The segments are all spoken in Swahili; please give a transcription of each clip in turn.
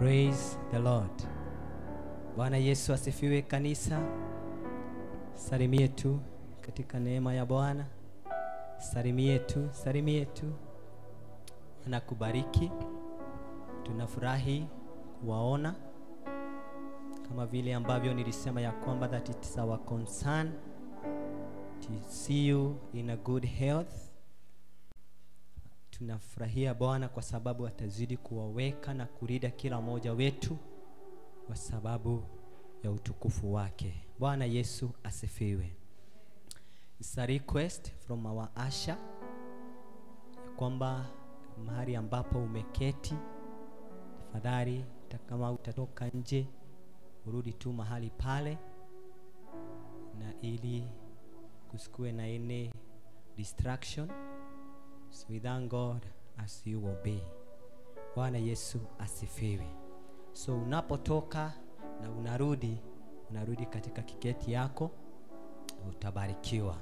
Praise the Lord. Bwana Yesu asifiwe kanisa. Salimie tu katika neema ya Bwana. Salimie tu, salimie tu. Anakubariki. Tunafurahi kuwaona kama vile ambavyo nilisema ya kwamba that it's our concern to see you in a good health. Tunafurahia Bwana kwa sababu atazidi kuwaweka na kurida kila mmoja wetu kwa sababu ya utukufu wake. Bwana Yesu asifiwe. It's a request from our Asha kwamba mahali ambapo umeketi, tafadhali kama utatoka nje, urudi tu mahali pale, na ili kusikue na any distraction. So we thank God as you obey. Bwana Yesu asifiwe. So unapotoka na unarudi, unarudi katika kiketi yako, utabarikiwa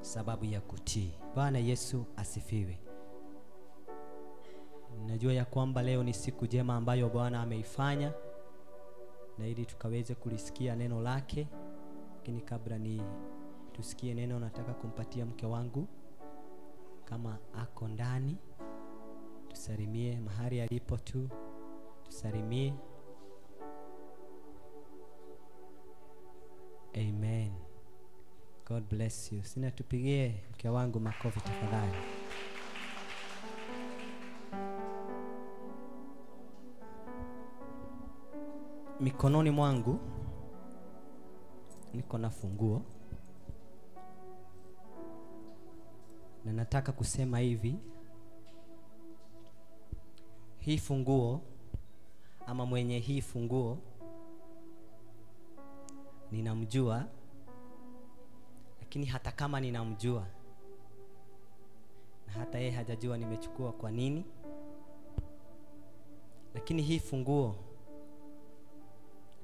sababu ya kutii. Bwana Yesu asifiwe. Najua ya kwamba leo ni siku jema ambayo Bwana ameifanya, na ili tukaweze kulisikia neno lake. Lakini kabla ni tusikie neno, nataka kumpatia mke wangu kama ako ndani, tusalimie mahali alipo tu, tusalimie. Amen. God bless you. Sina tupigie mke wangu makofi tafadhali. Mikononi mwangu niko na funguo na nataka kusema hivi, hii funguo ama mwenye hii funguo ninamjua, lakini hata kama ninamjua na hata yeye hajajua nimechukua kwa nini, lakini hii funguo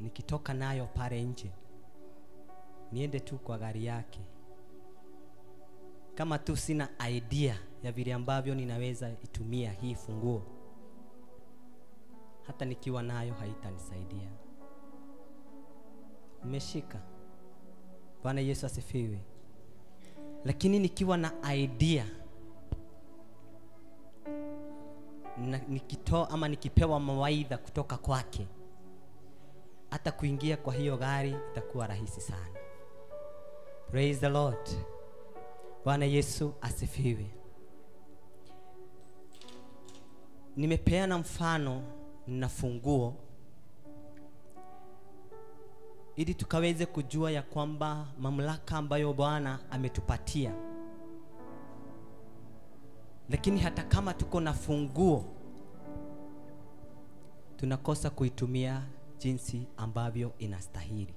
nikitoka nayo pale nje, niende tu kwa gari yake, kama tu sina idea ya vile ambavyo ninaweza itumia hii funguo, hata nikiwa nayo haitanisaidia. Umeshika? Bwana Yesu asifiwe. Lakini nikiwa na idea na nikitoa ama nikipewa mawaidha kutoka kwake, hata kuingia kwa hiyo gari itakuwa rahisi sana. Praise the Lord. Bwana Yesu asifiwe. Nimepeana mfano na funguo ili tukaweze kujua ya kwamba mamlaka ambayo Bwana ametupatia, lakini hata kama tuko na funguo tunakosa kuitumia jinsi ambavyo inastahili.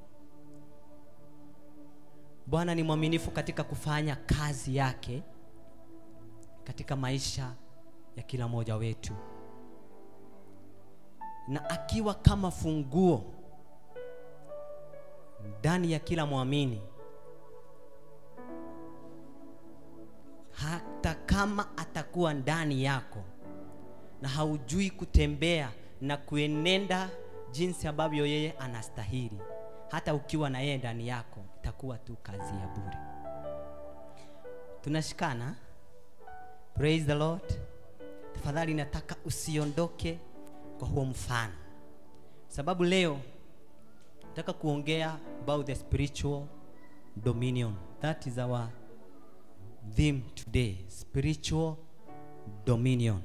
Bwana ni mwaminifu katika kufanya kazi yake katika maisha ya kila mmoja wetu, na akiwa kama funguo ndani ya kila mwamini, hata kama atakuwa ndani yako na haujui kutembea na kuenenda jinsi ambavyo yeye anastahili, hata ukiwa na yeye ndani yako itakuwa tu kazi ya bure. Tunashikana. Praise the Lord. Tafadhali nataka usiondoke kwa huo mfano, sababu leo nataka kuongea about the spiritual dominion. That is our theme today, spiritual dominion.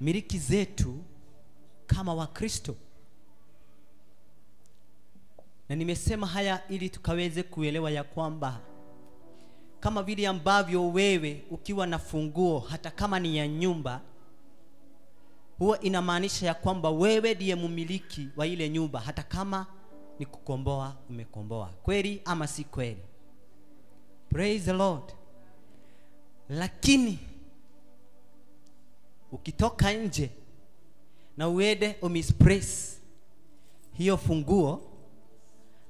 Miliki zetu kama Wakristo, na nimesema haya ili tukaweze kuelewa ya kwamba kama vile ambavyo wewe ukiwa na funguo hata kama ni ya nyumba, huwa inamaanisha ya kwamba wewe ndiye mumiliki wa ile nyumba, hata kama ni kukomboa umekomboa. Kweli ama si kweli? Praise the Lord. Lakini ukitoka nje na uende umispress hiyo funguo,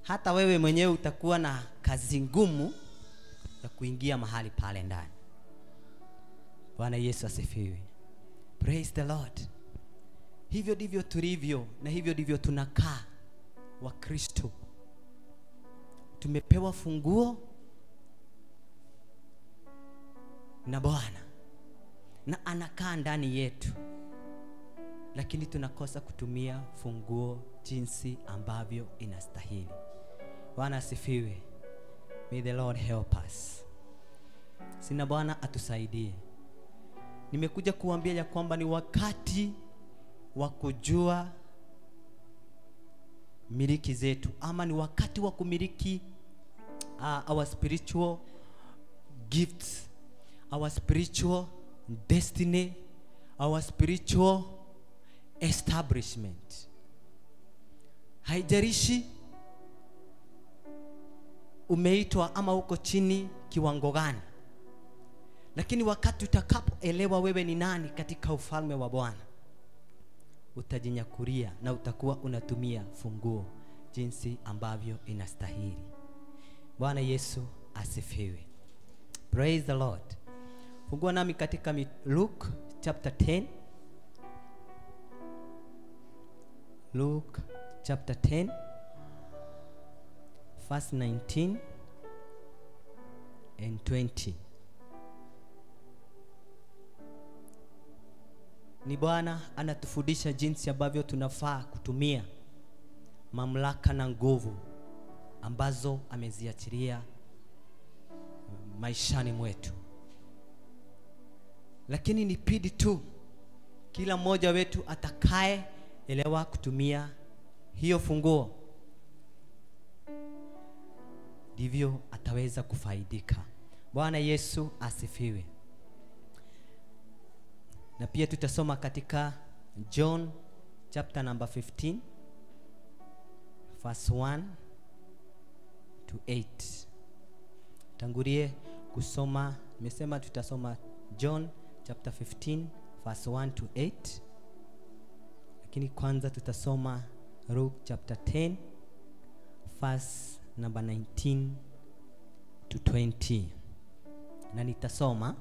hata wewe mwenyewe utakuwa na kazi ngumu ya kuingia mahali pale ndani. Bwana Yesu asifiwe. Praise the Lord. hivyo ndivyo tulivyo na hivyo ndivyo tunakaa wa kristo tumepewa funguo na bwana na anakaa ndani yetu lakini tunakosa kutumia funguo jinsi ambavyo inastahili bwana asifiwe. May the lord help us. Sina bwana atusaidie. Nimekuja kuambia ya kwamba ni wakati wa kujua miliki zetu ama ni wakati wa kumiliki uh, our spiritual gifts our spiritual destiny our spiritual establishment. Haijarishi umeitwa ama uko chini kiwango gani. Lakini wakati utakapoelewa wewe ni nani katika ufalme wa bwana utajinyakuria na utakuwa unatumia funguo jinsi ambavyo inastahili. Bwana yesu asifiwe. Praise the lord. Fungua nami katika luke chapter 10 luke chapter 10 verse 19 and 20 ni bwana anatufundisha jinsi ambavyo tunafaa kutumia mamlaka na nguvu ambazo ameziachilia maishani mwetu. Lakini ni pidi tu kila mmoja wetu atakaye elewa kutumia hiyo funguo ndivyo ataweza kufaidika. Bwana yesu asifiwe. Na pia tutasoma katika john chapter number 15 verse 1 to 8 tangulie kusoma nimesema tutasoma john chapter 15 verse 1 to 8 lakini kwanza tutasoma luke chapter 10 verse number 19 to 20 na nitasoma.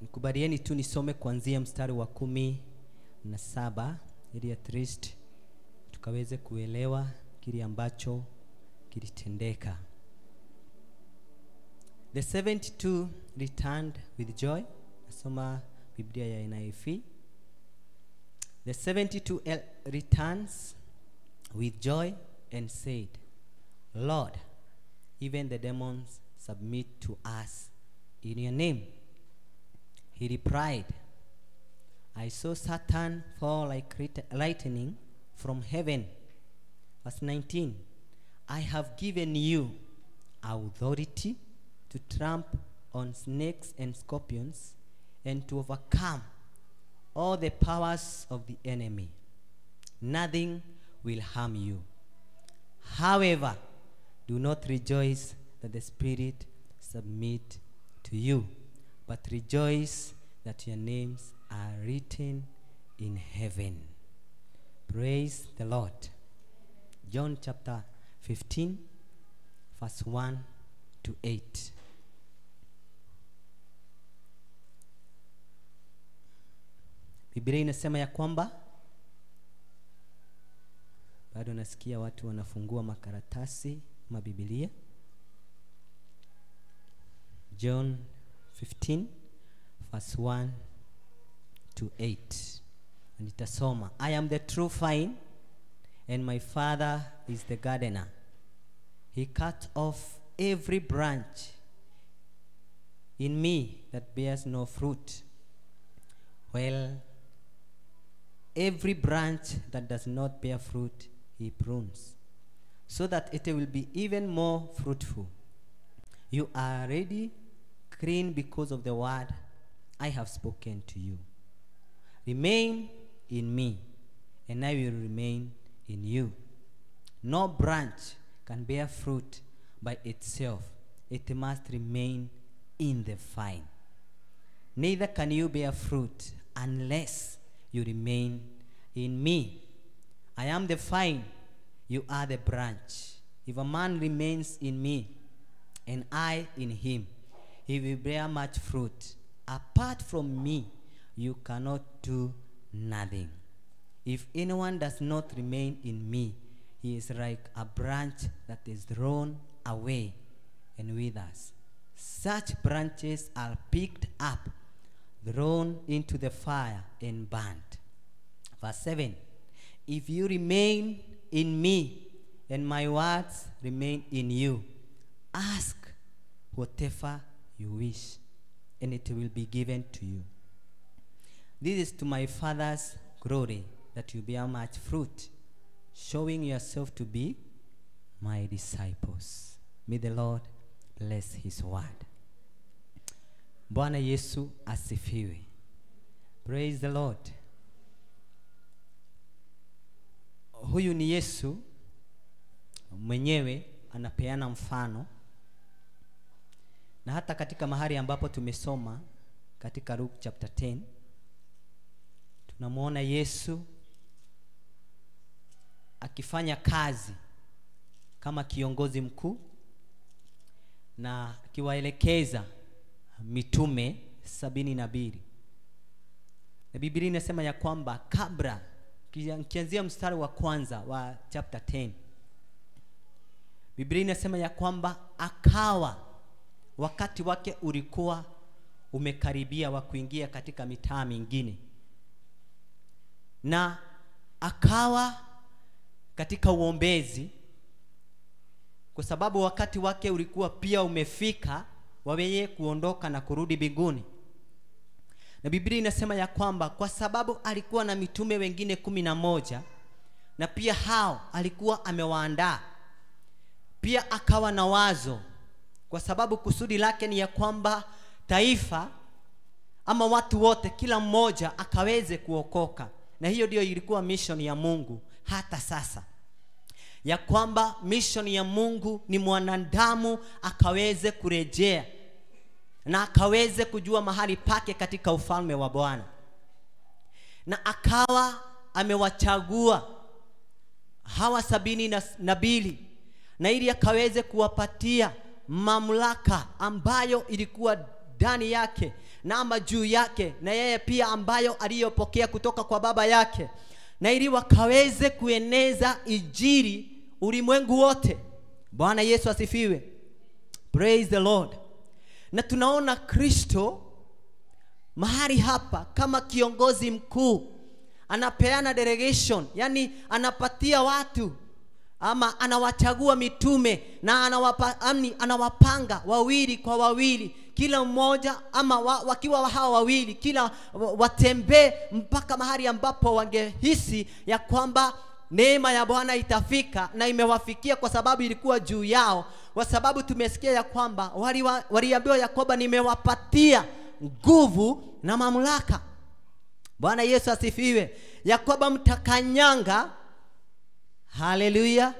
Nikubalieni tu nisome kuanzia mstari wa kumi na saba ili at least tukaweze kuelewa kile ambacho kilitendeka. The 72 returned with joy. Nasoma biblia ya NIV the 72 returns with joy and said lord even the demons submit to us in your name he replied, I saw Satan fall like lightning from heaven. Verse 19 I have given you authority to trample on snakes and scorpions and to overcome all the powers of the enemy. Nothing will harm you. However, do not rejoice that the Spirit submit to you, but rejoice that your names are written in heaven. Praise the Lord. John chapter 15, verse 1 to 8. Biblia inasema ya kwamba bado nasikia watu wanafungua makaratasi mabibilia john 15 verse 1 to 8 Na nitasoma. I am the true vine and my father is the gardener. He cut off every branch in me that bears no fruit. Well every branch that does not bear fruit he prunes so that it will be even more fruitful. You are already clean because of the word i have spoken to you. Remain in me and i will remain in you. No branch can bear fruit by itself. It must remain in the vine. Neither can you bear fruit unless you remain in me. I am the vine, you are the branch. If a man remains in me, and I in him, he will bear much fruit. Apart from me, you cannot do nothing. If anyone does not remain in me, he is like a branch that is thrown away and withers. Such branches are picked up, thrown into the fire, and burnt. Verse 7 If you remain in me, and my words remain in you, ask whatever you wish, and it will be given to you. This is to my Father's glory that you bear much fruit, showing yourself to be my disciples. May the Lord bless his word. Bwana Yesu asifiwe. Praise the Lord. Huyu ni Yesu mwenyewe anapeana mfano. Na hata katika mahali ambapo tumesoma katika Luke chapter 10 tunamwona Yesu akifanya kazi kama kiongozi mkuu na akiwaelekeza mitume sabini na mbili. Na Biblia inasema ya kwamba kabla kianzia mstari wa kwanza wa chapter 10 Biblia inasema ya kwamba akawa wakati wake ulikuwa umekaribia wa kuingia katika mitaa mingine. Na akawa katika uombezi kwa sababu wakati wake ulikuwa pia umefika waweye kuondoka na kurudi mbinguni na biblia inasema ya kwamba kwa sababu alikuwa na mitume wengine kumi na moja na pia hao alikuwa amewaandaa. Pia akawa na wazo kwa sababu kusudi lake ni ya kwamba taifa ama watu wote kila mmoja akaweze kuokoka. Na hiyo ndiyo ilikuwa mission ya mungu hata sasa. Ya kwamba mission ya mungu ni mwanadamu akaweze kurejea na akaweze kujua mahali pake katika ufalme wa bwana. Na akawa amewachagua hawa sabini na, na mbili na ili akaweze kuwapatia mamlaka ambayo ilikuwa ndani yake na ama juu yake na yeye pia ambayo aliyopokea kutoka kwa baba yake. Na ili wakaweze kueneza ijiri ulimwengu wote. Bwana yesu asifiwe. Praise the lord na tunaona kristo mahali hapa kama kiongozi mkuu. Anapeana delegation yani anapatia watu ama anawachagua mitume na anawapa, amni, anawapanga wawili kwa wawili kila mmoja ama wa, wakiwa hawa wawili kila watembee mpaka mahali ambapo wangehisi ya kwamba neema ya bwana itafika na imewafikia kwa sababu ilikuwa juu yao kwa sababu tumesikia ya kwamba waliambiwa wali ya kwamba nimewapatia nguvu na mamlaka. Bwana yesu asifiwe. Ya kwamba mtakanyanga. Haleluya.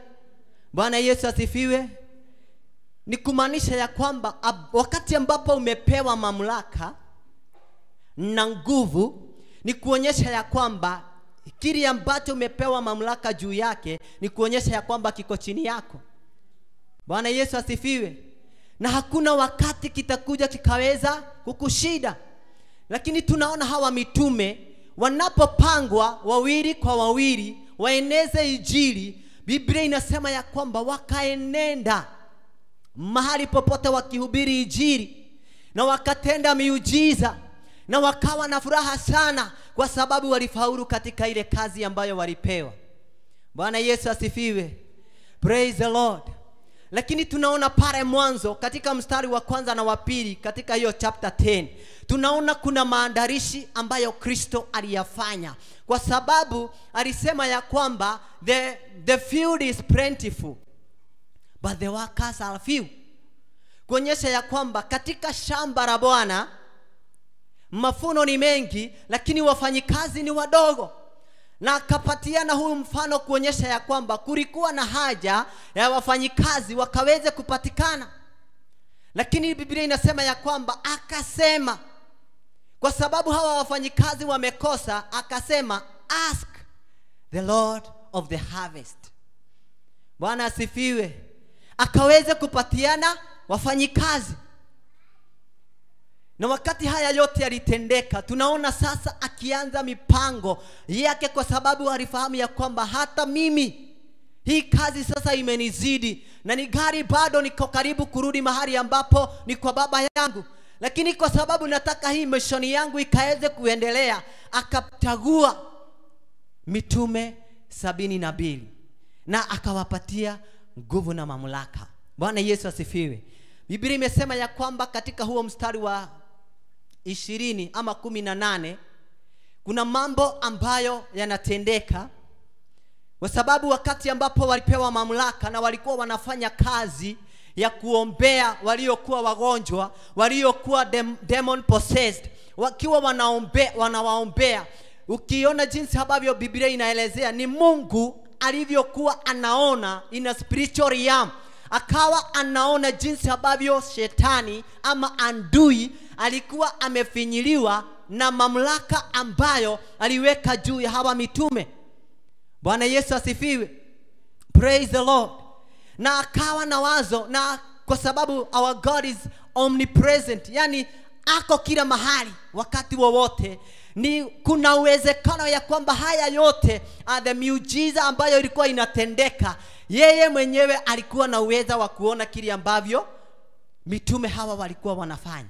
Bwana yesu asifiwe. Ni kumaanisha ya kwamba wakati ambapo umepewa mamlaka na nguvu ni kuonyesha ya kwamba kile ambacho umepewa mamlaka juu yake ni kuonyesha ya kwamba kiko chini yako. Bwana yesu asifiwe. Na hakuna wakati kitakuja kikaweza kukushida. Lakini tunaona hawa mitume wanapopangwa wawili kwa wawili waeneze ijili biblia inasema ya kwamba wakaenenda mahali popote wakihubiri ijili na wakatenda miujiza na wakawa na furaha sana kwa sababu walifaulu katika ile kazi ambayo walipewa. Bwana yesu asifiwe. Praise the lord. Lakini tunaona pale mwanzo katika mstari wa kwanza na wa pili katika hiyo chapter 10 tunaona kuna maandalishi ambayo kristo aliyafanya. Kwa sababu alisema ya kwamba the, the field is plentiful but the workers are few. Kuonyesha ya kwamba katika shamba la bwana mafuno ni mengi lakini wafanyikazi ni wadogo. Na akapatiana huyu mfano kuonyesha ya kwamba kulikuwa na haja ya wafanyikazi wakaweze kupatikana. Lakini biblia inasema ya kwamba akasema kwa sababu hawa wafanyikazi wamekosa akasema ask the lord of the harvest. Bwana asifiwe. Akaweze kupatiana wafanyikazi na wakati haya yote yalitendeka tunaona sasa akianza mipango yake kwa sababu alifahamu ya kwamba hata mimi hii kazi sasa imenizidi na ni gari bado niko karibu kurudi mahali ambapo ni kwa baba yangu. Lakini kwa sababu nataka hii mishoni yangu ikaweze kuendelea akachagua mitume sabini na mbili na akawapatia nguvu na mamlaka. Bwana yesu asifiwe. Biblia imesema ya kwamba katika huo mstari wa ishirini ama kumi na nane kuna mambo ambayo yanatendeka kwa sababu wakati ambapo walipewa mamlaka na walikuwa wanafanya kazi ya kuombea waliokuwa wagonjwa waliokuwa dem, demon possessed wakiwa wanaombe, wanawaombea. Ukiona jinsi ambavyo biblia inaelezea ni mungu alivyokuwa anaona ina spiritual realm akawa anaona jinsi ambavyo shetani ama andui alikuwa amefinyiliwa na mamlaka ambayo aliweka juu ya hawa mitume. Bwana yesu asifiwe. Praise the lord. Na akawa na wazo na kwa sababu our god is omnipresent yani ako kila mahali wakati wowote ni kuna uwezekano ya kwamba haya yote uh, the miujiza ambayo ilikuwa inatendeka. Yeye mwenyewe alikuwa na uweza wa kuona kile ambavyo mitume hawa walikuwa wanafanya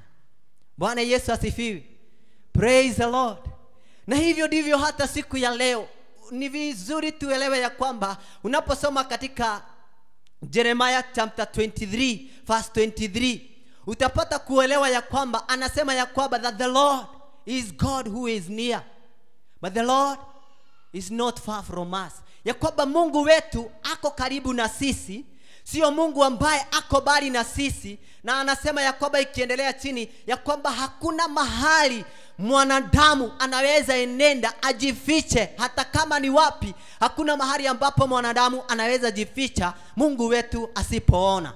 bwana yesu asifiwe. Praise the lord. Na hivyo ndivyo hata siku ya leo. Ni vizuri tuelewe ya kwamba unaposoma katika jeremiah chapter 23 verse 23 utapata kuelewa ya kwamba anasema ya kwamba that the lord is god who is near. But the lord is not far from us. Ya kwamba mungu wetu ako karibu na sisi sio mungu ambaye ako bali na sisi. Na anasema ya kwamba ikiendelea chini ya kwamba hakuna mahali mwanadamu anaweza enenda ajifiche. Hata kama ni wapi hakuna mahali ambapo mwanadamu anaweza jificha mungu wetu asipoona.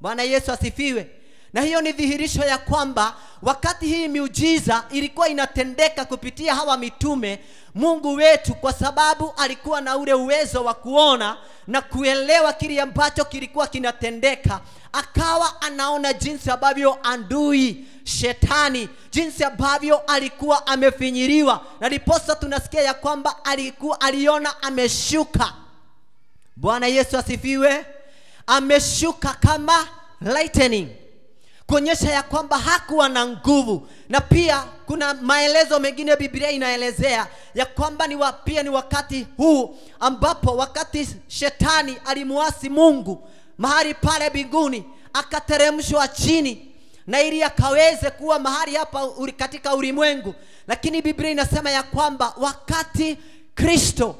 Bwana yesu asifiwe na hiyo ni dhihirisho ya kwamba wakati hii miujiza ilikuwa inatendeka kupitia hawa mitume mungu wetu kwa sababu alikuwa na ule uwezo wa kuona na kuelewa kile ambacho kilikuwa kinatendeka. Akawa anaona jinsi ambavyo andui shetani jinsi ambavyo alikuwa amefinyiriwa na ndiposa tunasikia ya kwamba alikuwa aliona ameshuka. Bwana yesu asifiwe. Ameshuka kama lightning kuonyesha ya kwamba hakuwa na nguvu. Na pia kuna maelezo mengine biblia inaelezea ya kwamba ni pia ni wakati huu ambapo wakati shetani alimuasi mungu mahali pale mbinguni akateremshwa chini na ili akaweze kuwa mahali hapa katika ulimwengu. Lakini biblia inasema ya kwamba wakati kristo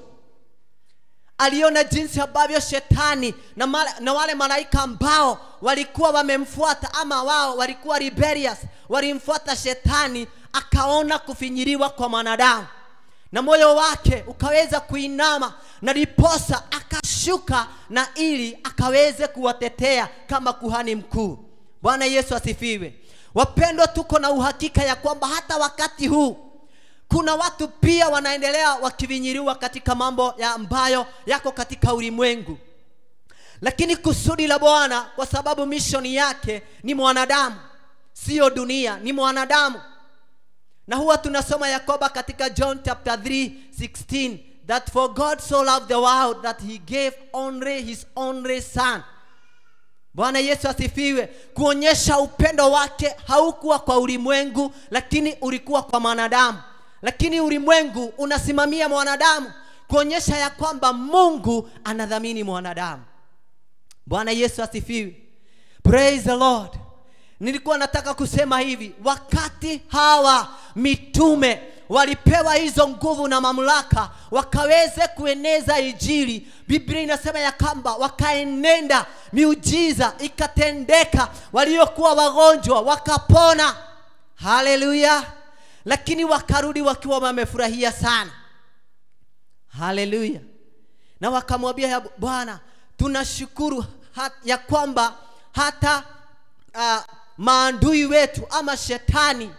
aliona jinsi ambavyo shetani na, male, na wale malaika ambao walikuwa wamemfuata ama wao walikuwa rebellious walimfuata shetani akaona kufinyiriwa kwa mwanadamu. Na moyo wake ukaweza kuinama na liposa akashuka na ili akaweze kuwatetea kama kuhani mkuu. Bwana yesu asifiwe. Wapendwa tuko na uhakika ya kwamba hata wakati huu kuna watu pia wanaendelea wakivinyiriwa katika mambo ya ambayo yako katika ulimwengu. Lakini kusudi la bwana kwa sababu mishoni yake ni mwanadamu siyo dunia ni mwanadamu. Na huwa tunasoma yakoba katika john chapter 3 16 that for god so loved the world that he gave only his only son. Bwana yesu asifiwe. Kuonyesha upendo wake haukuwa kwa ulimwengu lakini ulikuwa kwa mwanadamu lakini ulimwengu unasimamia mwanadamu kuonyesha ya kwamba mungu anadhamini mwanadamu. Bwana yesu asifiwe. Praise the lord. Nilikuwa nataka kusema hivi wakati hawa mitume walipewa hizo nguvu na mamlaka wakaweze kueneza ijili biblia inasema ya kwamba wakaenenda miujiza ikatendeka waliokuwa wagonjwa wakapona. Haleluya lakini wakarudi wakiwa wamefurahia sana. Haleluya. Na wakamwambia bwana tunashukuru ya kwamba hata uh, maandui wetu ama shetani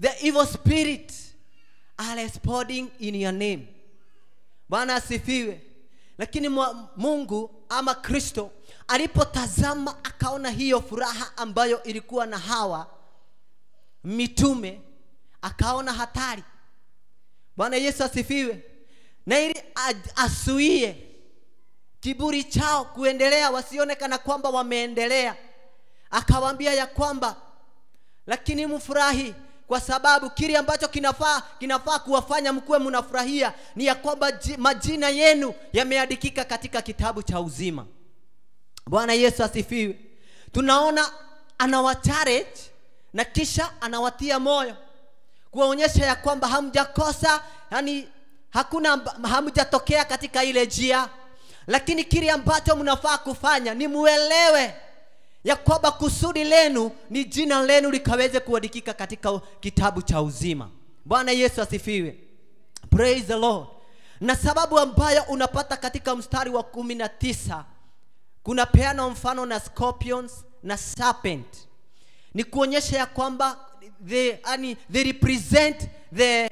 the evil spirit are responding in your name. Bwana asifiwe. Lakini mungu ama kristo alipotazama akaona hiyo furaha ambayo ilikuwa na hawa mitume akaona hatari. Bwana yesu asifiwe. Na ili asuie kiburi chao kuendelea wasionekana kwamba wameendelea. Akawaambia ya kwamba lakini mfurahi kwa sababu kile ambacho kinafaa kinafaa kuwafanya mkuwe mnafurahia ni ya kwamba majina yenu yameandikika katika kitabu cha uzima. Bwana yesu asifiwe. Tunaona anawachallenge na kisha anawatia moyo kuwaonyesha ya kwamba hamjakosa yani hakuna hamjatokea katika ile njia. Lakini kile ambacho mnafaa kufanya ni muelewe ya kwamba kusudi lenu ni jina lenu likaweze kuandikika katika kitabu cha uzima. Bwana yesu asifiwe. Praise the lord. Na sababu ambayo unapata katika mstari wa kumi na tisa kuna peana mfano na scorpions na serpent ni kuonyesha ya kwamba they, yani, they represent the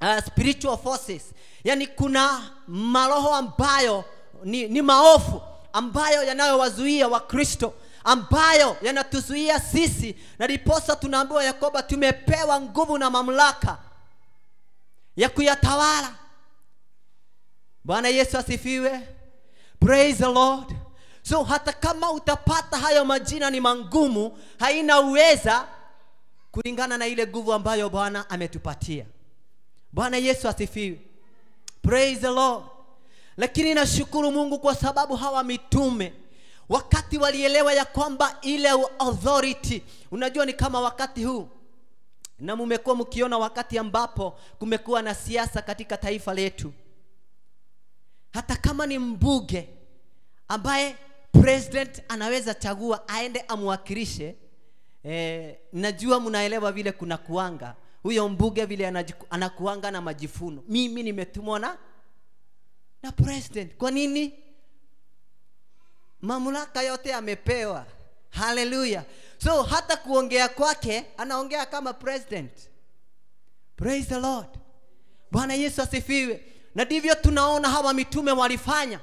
uh, spiritual forces. Yani kuna maroho ambayo ni, ni maofu ambayo yanayowazuia wakristo ambayo yanatuzuia sisi na ndiposa tunaambiwa ya kwamba tumepewa nguvu na mamlaka ya kuyatawala. Bwana yesu asifiwe. Praise the lord so hata kama utapata hayo majina ni mangumu haina uweza kulingana na ile nguvu ambayo bwana ametupatia. Bwana yesu asifiwe. Praise the lord. Lakini nashukuru mungu kwa sababu hawa mitume wakati walielewa ya kwamba ile authority unajua ni kama wakati huu na mumekuwa mkiona wakati ambapo kumekuwa na siasa katika taifa letu. Hata kama ni mbuge ambaye president anaweza chagua aende amwakilishe. Eh, najua mnaelewa vile kuna kuanga. Huyo mbuge vile anakuanga na majifuno. Mimi nimetumwa na na president. Kwa nini? Mamlaka yote amepewa. Haleluya so hata kuongea kwake anaongea kama president. Praise the lord. Bwana yesu asifiwe. Na ndivyo tunaona hawa mitume walifanya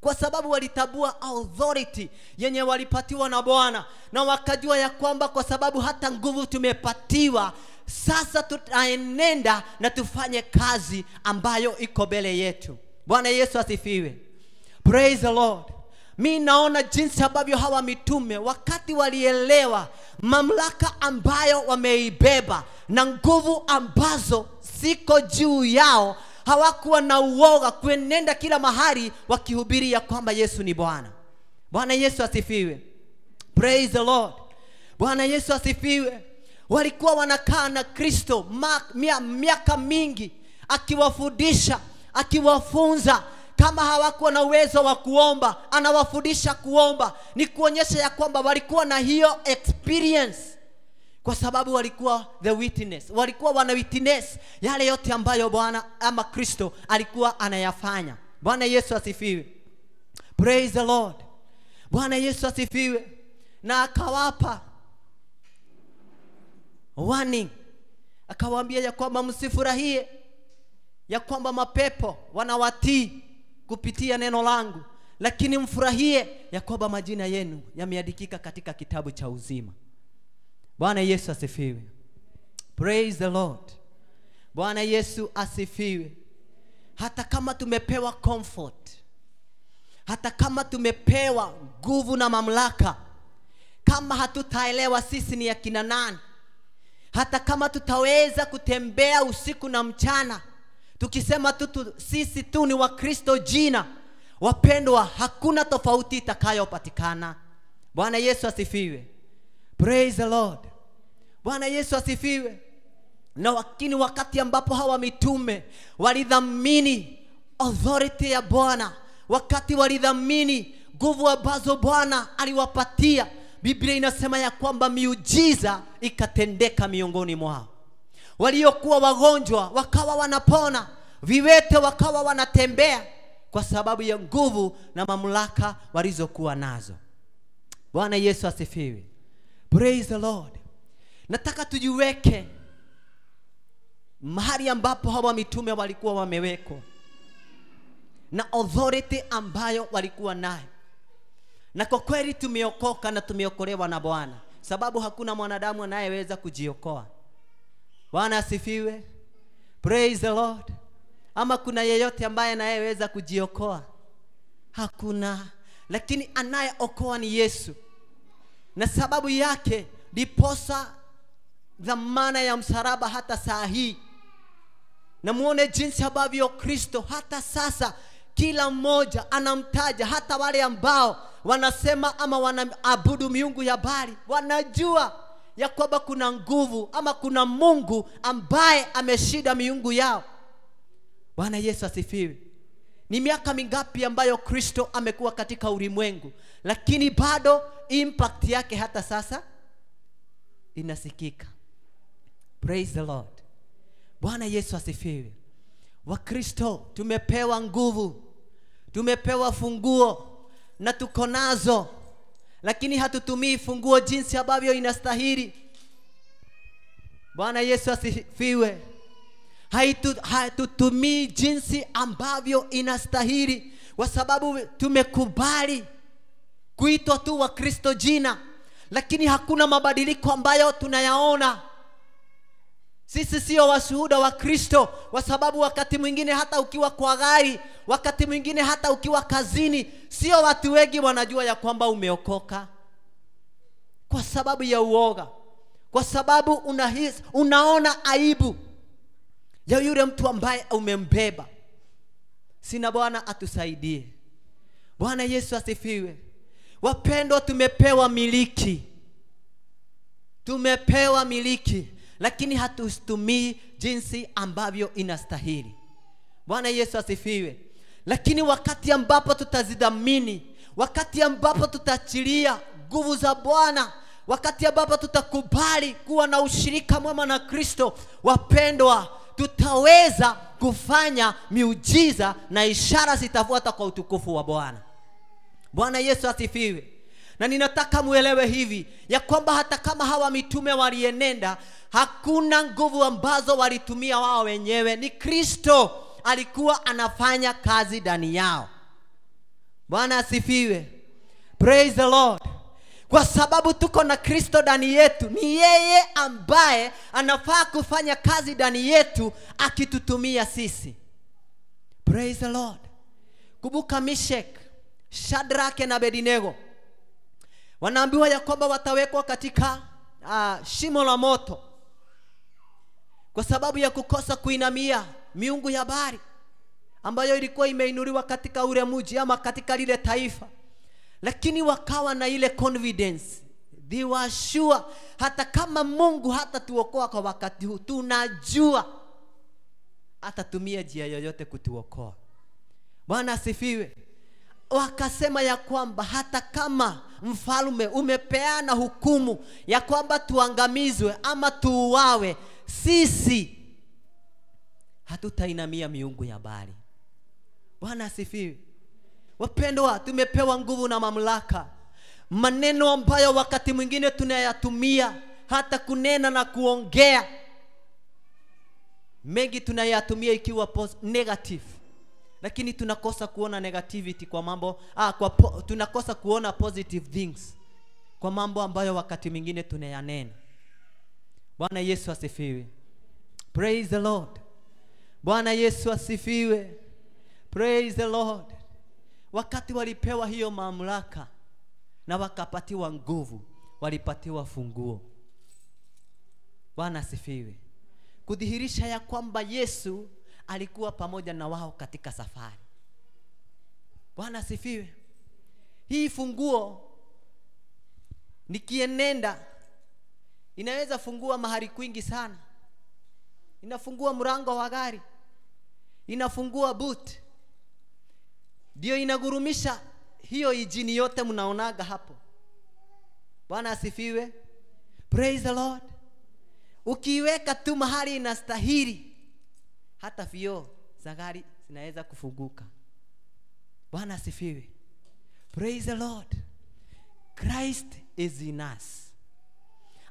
kwa sababu walitabua authority yenye walipatiwa na bwana. Na wakajua ya kwamba kwa sababu hata nguvu tumepatiwa sasa tutaenenda na tufanye kazi ambayo iko mbele yetu. Bwana yesu asifiwe. Praise the lord. Mi naona jinsi ambavyo hawa mitume wakati walielewa mamlaka ambayo wameibeba na nguvu ambazo siko juu yao hawakuwa na uoga kuenenda kila mahali wakihubiria kwamba yesu ni bwana. Bwana yesu asifiwe. Praise the lord. Bwana yesu asifiwe. Walikuwa wanakaa na kristo miaka mingi akiwafundisha akiwafunza. Kama hawakuwa na uwezo wa kuomba anawafundisha kuomba. Ni kuonyesha ya kwamba walikuwa na hiyo experience kwa sababu walikuwa the witness. Walikuwa wana witness yale yote ambayo bwana ama kristo alikuwa anayafanya. Bwana yesu asifiwe. Praise the lord. Bwana yesu asifiwe. Na akawapa warning. Akawaambia ya kwamba msifurahie ya kwamba mapepo wanawatii kupitia neno langu. Lakini mfurahie ya kwamba majina yenu yameandikika katika kitabu cha uzima bwana yesu asifiwe. Praise the lord. Bwana yesu asifiwe. Hata kama tumepewa comfort hata kama tumepewa nguvu na mamlaka kama hatutaelewa sisi ni akina nani hata kama tutaweza kutembea usiku na mchana tukisema tu, sisi tu ni wakristo jina wapendwa hakuna tofauti itakayopatikana. Bwana yesu asifiwe. Praise the lord bwana yesu asifiwe. Na lakini wakati ambapo hawa mitume walidhamini authority ya bwana wakati walidhamini nguvu ambazo bwana aliwapatia biblia inasema ya kwamba miujiza ikatendeka miongoni mwao. Waliokuwa wagonjwa wakawa wanapona viwete wakawa wanatembea kwa sababu ya nguvu na mamlaka walizokuwa nazo. Bwana yesu asifiwe. Praise the lord nataka tujiweke mahali ambapo hawa mitume walikuwa wamewekwa na authority ambayo walikuwa nayo. Na kwa kweli tumeokoka na tumeokolewa na bwana sababu hakuna mwanadamu anayeweza kujiokoa. Bwana asifiwe. Praise the lord. Ama kuna yeyote ambaye anayeweza kujiokoa? Hakuna. Lakini anayeokoa ni yesu. Na sababu yake ndiposa dhamana ya msalaba hata saa hii. Na muone jinsi ambavyo kristo hata sasa kila mmoja anamtaja hata wale ambao wanasema ama wanaabudu miungu ya bali wanajua ya kwamba kuna nguvu ama kuna mungu ambaye ameshida miungu yao. Bwana yesu asifiwe. Ni miaka mingapi ambayo kristo amekuwa katika ulimwengu lakini bado impact yake hata sasa inasikika praise the lord. Bwana yesu asifiwe. Wakristo tumepewa nguvu tumepewa funguo na tuko nazo lakini hatutumii funguo jinsi ambavyo inastahili. Bwana yesu asifiwe. Haitu- hatutumii jinsi ambavyo inastahili kwa sababu tumekubali kuitwa tu wa kristo jina lakini hakuna mabadiliko ambayo tunayaona sisi sio washuhuda wa kristo kwa sababu wakati mwingine hata ukiwa kwa gari wakati mwingine hata ukiwa kazini sio watu wengi wanajua ya kwamba umeokoka. Kwa sababu ya uoga kwa sababu unahisi, unaona aibu ya yule mtu ambaye umembeba. Sina bwana atusaidie. Bwana yesu asifiwe. Wapendwa tumepewa miliki. Tumepewa miliki lakini hatuzitumii jinsi ambavyo inastahili. Bwana yesu asifiwe. Lakini wakati ambapo tutazidhamini wakati ambapo tutaachilia nguvu za bwana wakati ambapo tutakubali kuwa na ushirika mwema na kristo wapendwa tutaweza kufanya miujiza na ishara zitafuata kwa utukufu wa bwana. Bwana yesu asifiwe na ninataka muelewe hivi ya kwamba hata kama hawa mitume walienenda hakuna nguvu ambazo walitumia wao wenyewe. Ni kristo alikuwa anafanya kazi ndani yao. Bwana asifiwe. Praise the lord. Kwa sababu tuko na kristo ndani yetu ni yeye ambaye anafaa kufanya kazi ndani yetu akitutumia sisi. Praise the lord. Kumbuka mishek shadrake na bedinego wanaambiwa ya kwamba watawekwa katika uh, shimo la moto. Kwa sababu ya kukosa kuinamia miungu ya bari ambayo ilikuwa imeinuliwa katika ule mji ama katika lile taifa. Lakini wakawa na ile confidence. They were sure. Hata kama mungu hata tuokoa kwa wakati huu tunajua atatumia njia yoyote kutuokoa. Bwana asifiwe wakasema ya kwamba hata kama mfalme umepeana hukumu ya kwamba tuangamizwe ama tuuawe sisi hatutainamia miungu ya bali bwana asifiwe. Wapendwa tumepewa nguvu na mamlaka. Maneno ambayo wakati mwingine tunayatumia hata kunena na kuongea mengi tunayatumia ikiwa negative lakini tunakosa kuona negativity kwa mambo ah, kwa po, tunakosa kuona positive things kwa mambo ambayo wakati mwingine tunayanena. Bwana yesu asifiwe. Praise the lord. Bwana yesu asifiwe. Praise the lord. Wakati walipewa hiyo mamlaka na wakapatiwa nguvu walipatiwa funguo. Bwana asifiwe. Kudhihirisha ya kwamba yesu alikuwa pamoja na wao katika safari. Bwana asifiwe. Hii funguo nikienenda inaweza fungua mahali kwingi sana. Inafungua mlango wa gari. Inafungua boot. Ndio inagurumisha hiyo ijini yote mnaonaga hapo. Bwana asifiwe. Praise the lord. Ukiiweka tu mahali inastahili hata vioo za gari zinaweza kufunguka. Bwana asifiwe. Praise the lord. Christ is in us.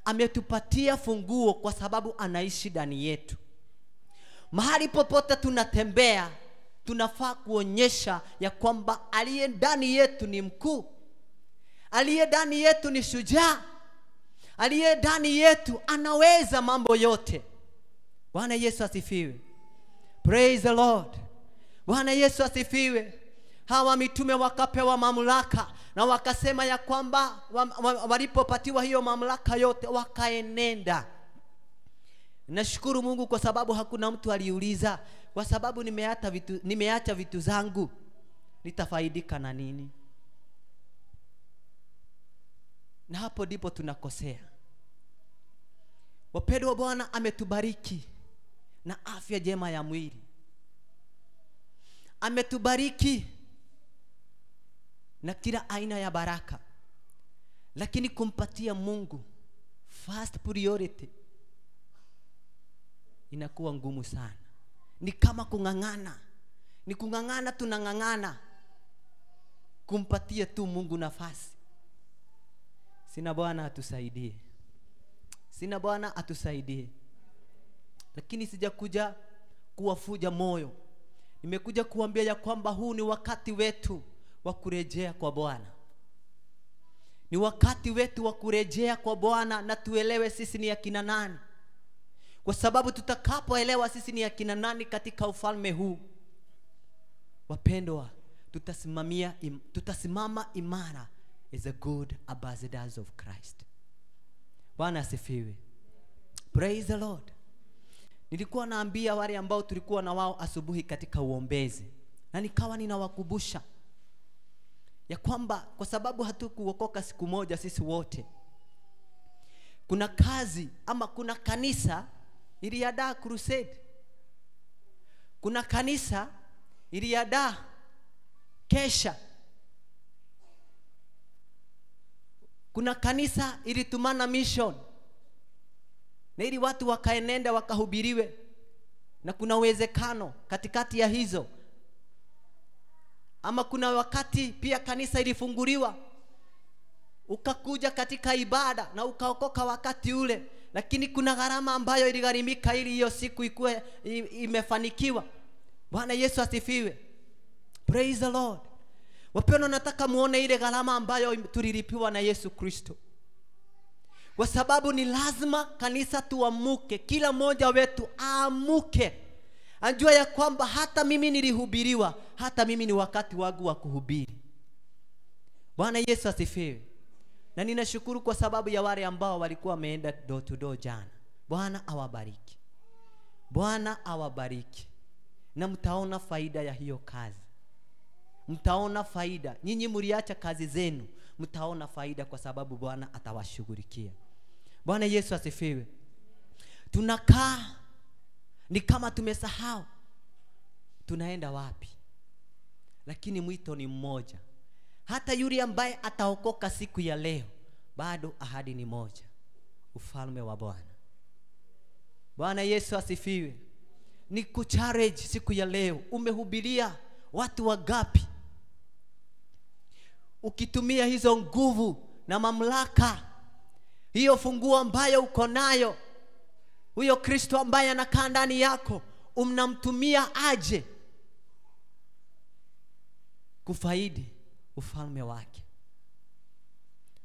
Ametupatia funguo kwa sababu anaishi ndani yetu. Mahali popote tunatembea tunafaa kuonyesha ya kwamba aliye ndani yetu ni mkuu. Aliye ndani yetu ni shujaa. Aliye ndani yetu anaweza mambo yote. Bwana yesu asifiwe praise the lord. Bwana yesu asifiwe. Hawa mitume wakapewa mamlaka na wakasema ya kwamba wa- wa- walipopatiwa hiyo mamlaka yote wakaenenda. Nashukuru mungu kwa sababu hakuna mtu aliuliza kwa sababu nimeacha vitu, nimeacha vitu zangu. Nitafaidika na nini? Na hapo ndipo tunakosea. Wapendwa bwana ametubariki na afya njema ya mwili. Ametubariki na kila aina ya baraka lakini kumpatia mungu first priority inakuwa ngumu sana. Ni kama kung'ang'ana ni kung'ang'ana tunang'ang'ana kumpatia tu mungu nafasi. Sina bwana atusaidie. Sina bwana atusaidie lakini sijakuja kuwafuja moyo. Nimekuja kuambia ya kwamba huu ni wakati wetu wa kurejea kwa bwana. Ni wakati wetu wa kurejea kwa bwana na tuelewe sisi ni akina nani. Kwa sababu tutakapoelewa sisi ni akina nani katika ufalme huu wapendwa tutasimamia im, tutasimama imara as a good ambassadors of christ. Bwana asifiwe. Praise the lord nilikuwa naambia wale ambao tulikuwa na wao asubuhi katika uombezi. Na nikawa ninawakumbusha. Ya kwamba kwa sababu hatukuokoka siku moja sisi wote kuna kazi ama kuna kanisa iliadaa crusade. Kuna kanisa iliadaa kesha. Kuna kanisa ilitumana mission na ili watu wakaenenda wakahubiriwe. Na kuna uwezekano katikati ya hizo. Ama kuna wakati pia kanisa ilifunguliwa. Ukakuja katika ibada na ukaokoka wakati ule. Lakini kuna gharama ambayo iligharimika ili hiyo siku ikuwe imefanikiwa. Bwana yesu asifiwe. Praise the lord. Wapendwa nataka muone ile gharama ambayo tulilipiwa na yesu kristo kwa sababu ni lazima kanisa tuamuke kila mmoja wetu aamuke. Ajua ya kwamba hata mimi nilihubiriwa hata mimi ni wakati wangu wa kuhubiri. Bwana yesu asifiwe. Na ninashukuru kwa sababu ya wale ambao walikuwa wameenda door to door jana. Bwana awabariki. Bwana awabariki. Na mtaona faida ya hiyo kazi. Mtaona faida. Nyinyi mliacha kazi zenu. Mtaona faida kwa sababu bwana atawashughulikia bwana yesu asifiwe. Tunakaa ni kama tumesahau tunaenda wapi? Lakini mwito ni mmoja. Hata yule ambaye ataokoka siku ya leo bado ahadi ni moja. Ufalme wa bwana. Bwana yesu asifiwe. Ni kuchallenge siku ya leo. Umehubiria watu wagapi ukitumia hizo nguvu na mamlaka hiyo funguo ambayo uko nayo huyo kristo ambaye anakaa ndani yako unamtumia aje kufaidi ufalme wake?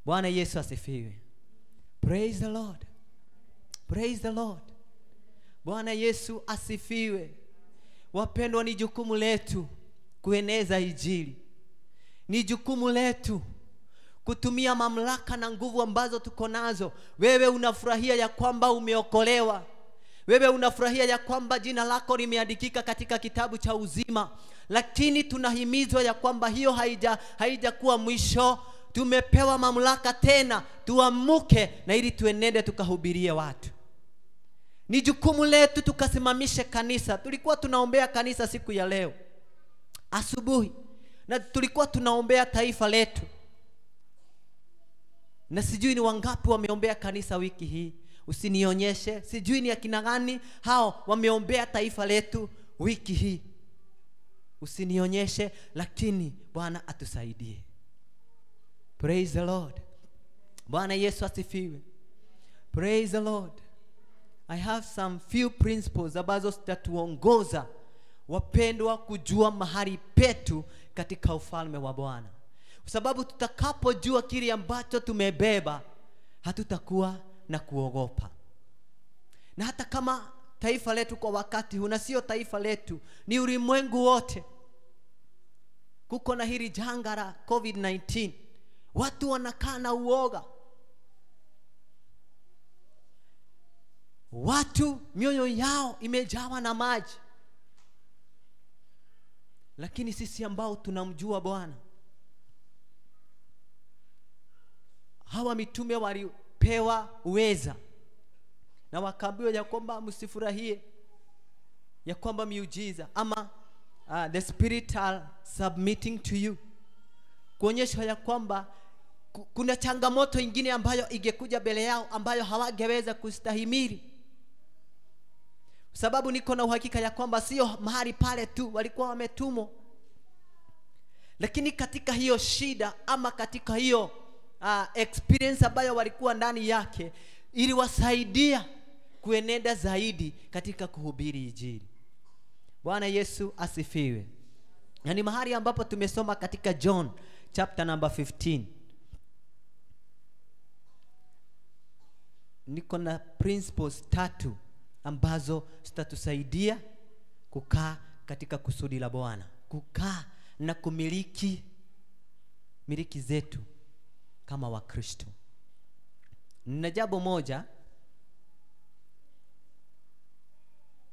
Bwana yesu asifiwe. Praise the lord. Praise the lord. Bwana yesu asifiwe. Wapendwa ni jukumu letu kueneza ijili ni jukumu letu kutumia mamlaka na nguvu ambazo tuko nazo. Wewe unafurahia ya kwamba umeokolewa. Wewe unafurahia ya kwamba jina lako limeandikika katika kitabu cha uzima. Lakini tunahimizwa ya kwamba hiyo haija haijakuwa mwisho. Tumepewa mamlaka tena tuamuke na ili tuenende tukahubirie watu. Ni jukumu letu tukasimamishe kanisa. Tulikuwa tunaombea kanisa siku ya leo. Asubuhi. Na tulikuwa tunaombea taifa letu na sijui ni wangapi wameombea kanisa wiki hii. Usinionyeshe. Sijui ni akina gani hao wameombea taifa letu wiki hii. Usinionyeshe lakini bwana atusaidie. Praise the lord. Bwana yesu asifiwe. Praise the lord. I have some few principles ambazo zitatuongoza wapendwa kujua mahali petu katika ufalme wa bwana kwa sababu tutakapojua kile ambacho tumebeba hatutakuwa na kuogopa. Na hata kama taifa letu kwa wakati huu na sio taifa letu ni ulimwengu wote kuko na hili janga la covid-19 watu wanakaa na uoga. Watu mioyo yao imejawa na maji. Lakini sisi ambao tunamjua bwana hawa mitume walipewa uweza. Na wakaambiwa ya kwamba msifurahie ya kwamba miujiza ama uh, the spirit are submitting to you. Kuonyesha ya kwamba kuna changamoto ingine ambayo ingekuja mbele yao ambayo hawangeweza kustahimili. Sababu niko na uhakika ya kwamba sio mahali pale tu walikuwa wametumwa. Lakini katika hiyo shida ama katika hiyo uh, experience ambayo walikuwa ndani yake iliwasaidia kuenenda zaidi katika kuhubiri injili. Bwana yesu asifiwe. Na ni mahali ambapo tumesoma katika john chapter number 15 niko na principles tatu ambazo zitatusaidia kukaa katika kusudi la bwana. Kukaa na kumiliki miliki zetu kama wakristo. Na jambo moja.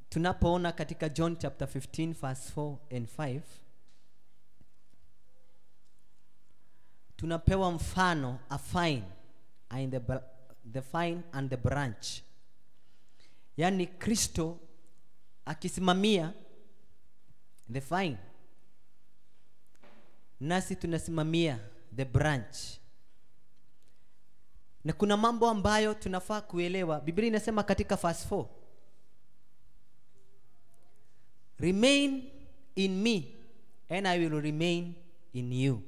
Tunapoona katika john chapter 15 verse 4 and 5 tunapewa mfano a fine and the, the fine and the branch. Yaani kristo akisimamia the fine nasi tunasimamia the branch na kuna mambo ambayo tunafaa kuelewa. Biblia inasema katika verse 4 remain in me and i will remain in you.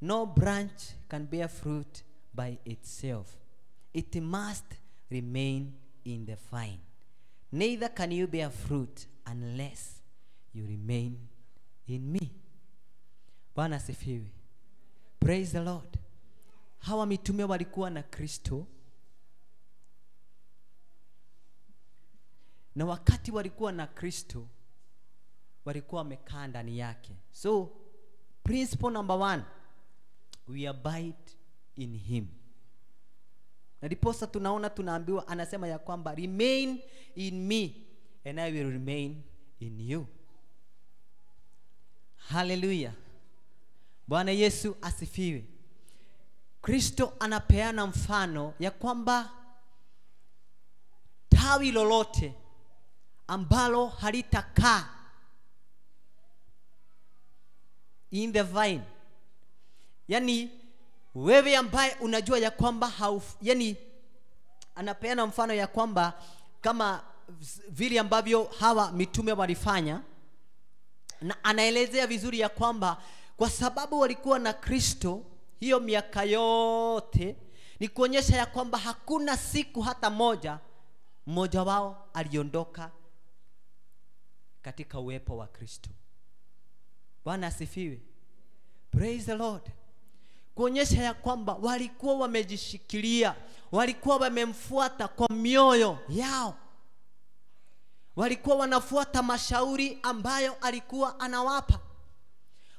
No branch can bear fruit by itself. It must remain in the vine. Neither can you bear fruit unless you remain in me. Bwana asifiwe. Praise the lord hawa mitume walikuwa na kristo. Na wakati walikuwa na kristo walikuwa wamekaa ndani yake. So principle number one we abide in him. Na ndiposa tunaona tunaambiwa anasema ya kwamba remain in me and i will remain in you. Haleluya bwana yesu asifiwe kristo anapeana mfano ya kwamba tawi lolote ambalo halitakaa in the vine. Yani wewe ambaye unajua ya kwamba hauf, yani anapeana mfano ya kwamba kama vile ambavyo hawa mitume walifanya na anaelezea vizuri ya kwamba kwa sababu walikuwa na kristo hiyo miaka yote ni kuonyesha ya kwamba hakuna siku hata moja mmoja wao aliondoka katika uwepo wa kristo. Bwana asifiwe. Praise the lord. Kuonyesha ya kwamba walikuwa wamejishikilia walikuwa wamemfuata kwa mioyo yao. Walikuwa wanafuata mashauri ambayo alikuwa anawapa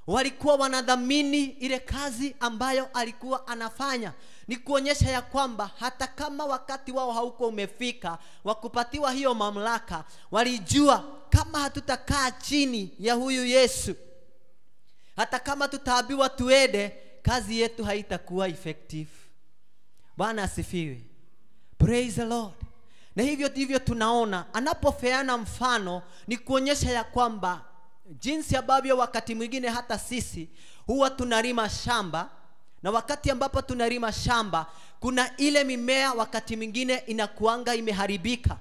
walikuwa wanadhamini ile kazi ambayo alikuwa anafanya. Ni kuonyesha ya kwamba hata kama wakati wao hauko umefika wa kupatiwa hiyo mamlaka walijua kama hatutakaa chini ya huyu yesu hata kama tutaabiwa tuende kazi yetu haitakuwa effective. Bwana asifiwe. Praise the lord. Na hivyo ndivyo tunaona anapofeana mfano ni kuonyesha ya kwamba jinsi ambavyo wakati mwingine hata sisi huwa tunalima shamba na wakati ambapo tunalima shamba kuna ile mimea wakati mwingine inakuanga imeharibika.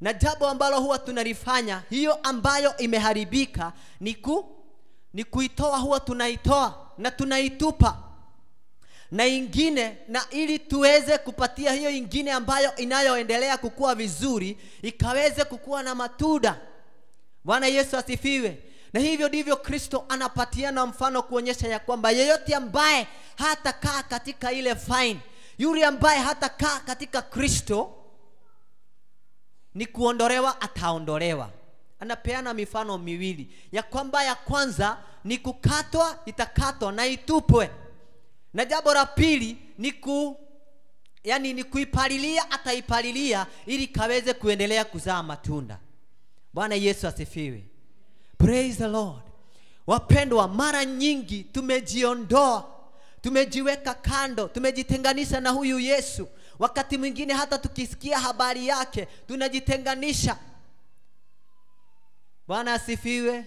Na jambo ambalo huwa tunalifanya hiyo ambayo imeharibika ni ku ni kuitoa huwa tunaitoa na tunaitupa. Na ingine na ili tuweze kupatia hiyo ingine ambayo inayoendelea kukua vizuri ikaweze kukua na matunda bwana yesu asifiwe na hivyo ndivyo kristo anapatiana mfano kuonyesha ya kwamba yeyote ambaye hatakaa katika ile fine yule ambaye hatakaa katika kristo ni kuondolewa ataondolewa. Anapeana mifano miwili. Ya kwamba ya kwanza ni kukatwa itakatwa na itupwe. Na jambo la pili ni ku yani ni kuipalilia ataipalilia ili kaweze kuendelea kuzaa matunda. Bwana yesu asifiwe praise the lord. Wapendwa mara nyingi tumejiondoa tumejiweka kando tumejitenganisha na huyu yesu. Wakati mwingine hata tukisikia habari yake tunajitenganisha. Bwana asifiwe.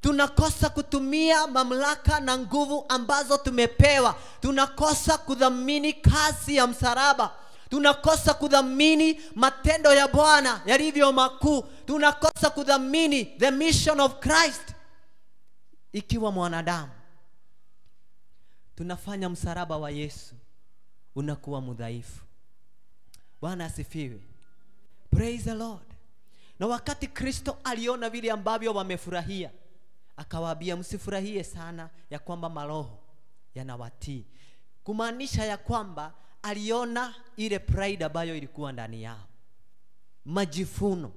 Tunakosa kutumia mamlaka na nguvu ambazo tumepewa. Tunakosa kudhamini kazi ya msalaba tunakosa kudhamini matendo ya bwana yalivyo makuu. Tunakosa kudhamini the mission of christ. Ikiwa mwanadamu tunafanya msaraba wa yesu unakuwa mdhaifu bwana asifiwe. Praise the lord. Na wakati kristo aliona vile ambavyo wamefurahia akawaambia msifurahie sana ya kwamba maroho yanawatii. Kumaanisha ya kwamba aliona ile pride ambayo ilikuwa ndani yao. Majifuno.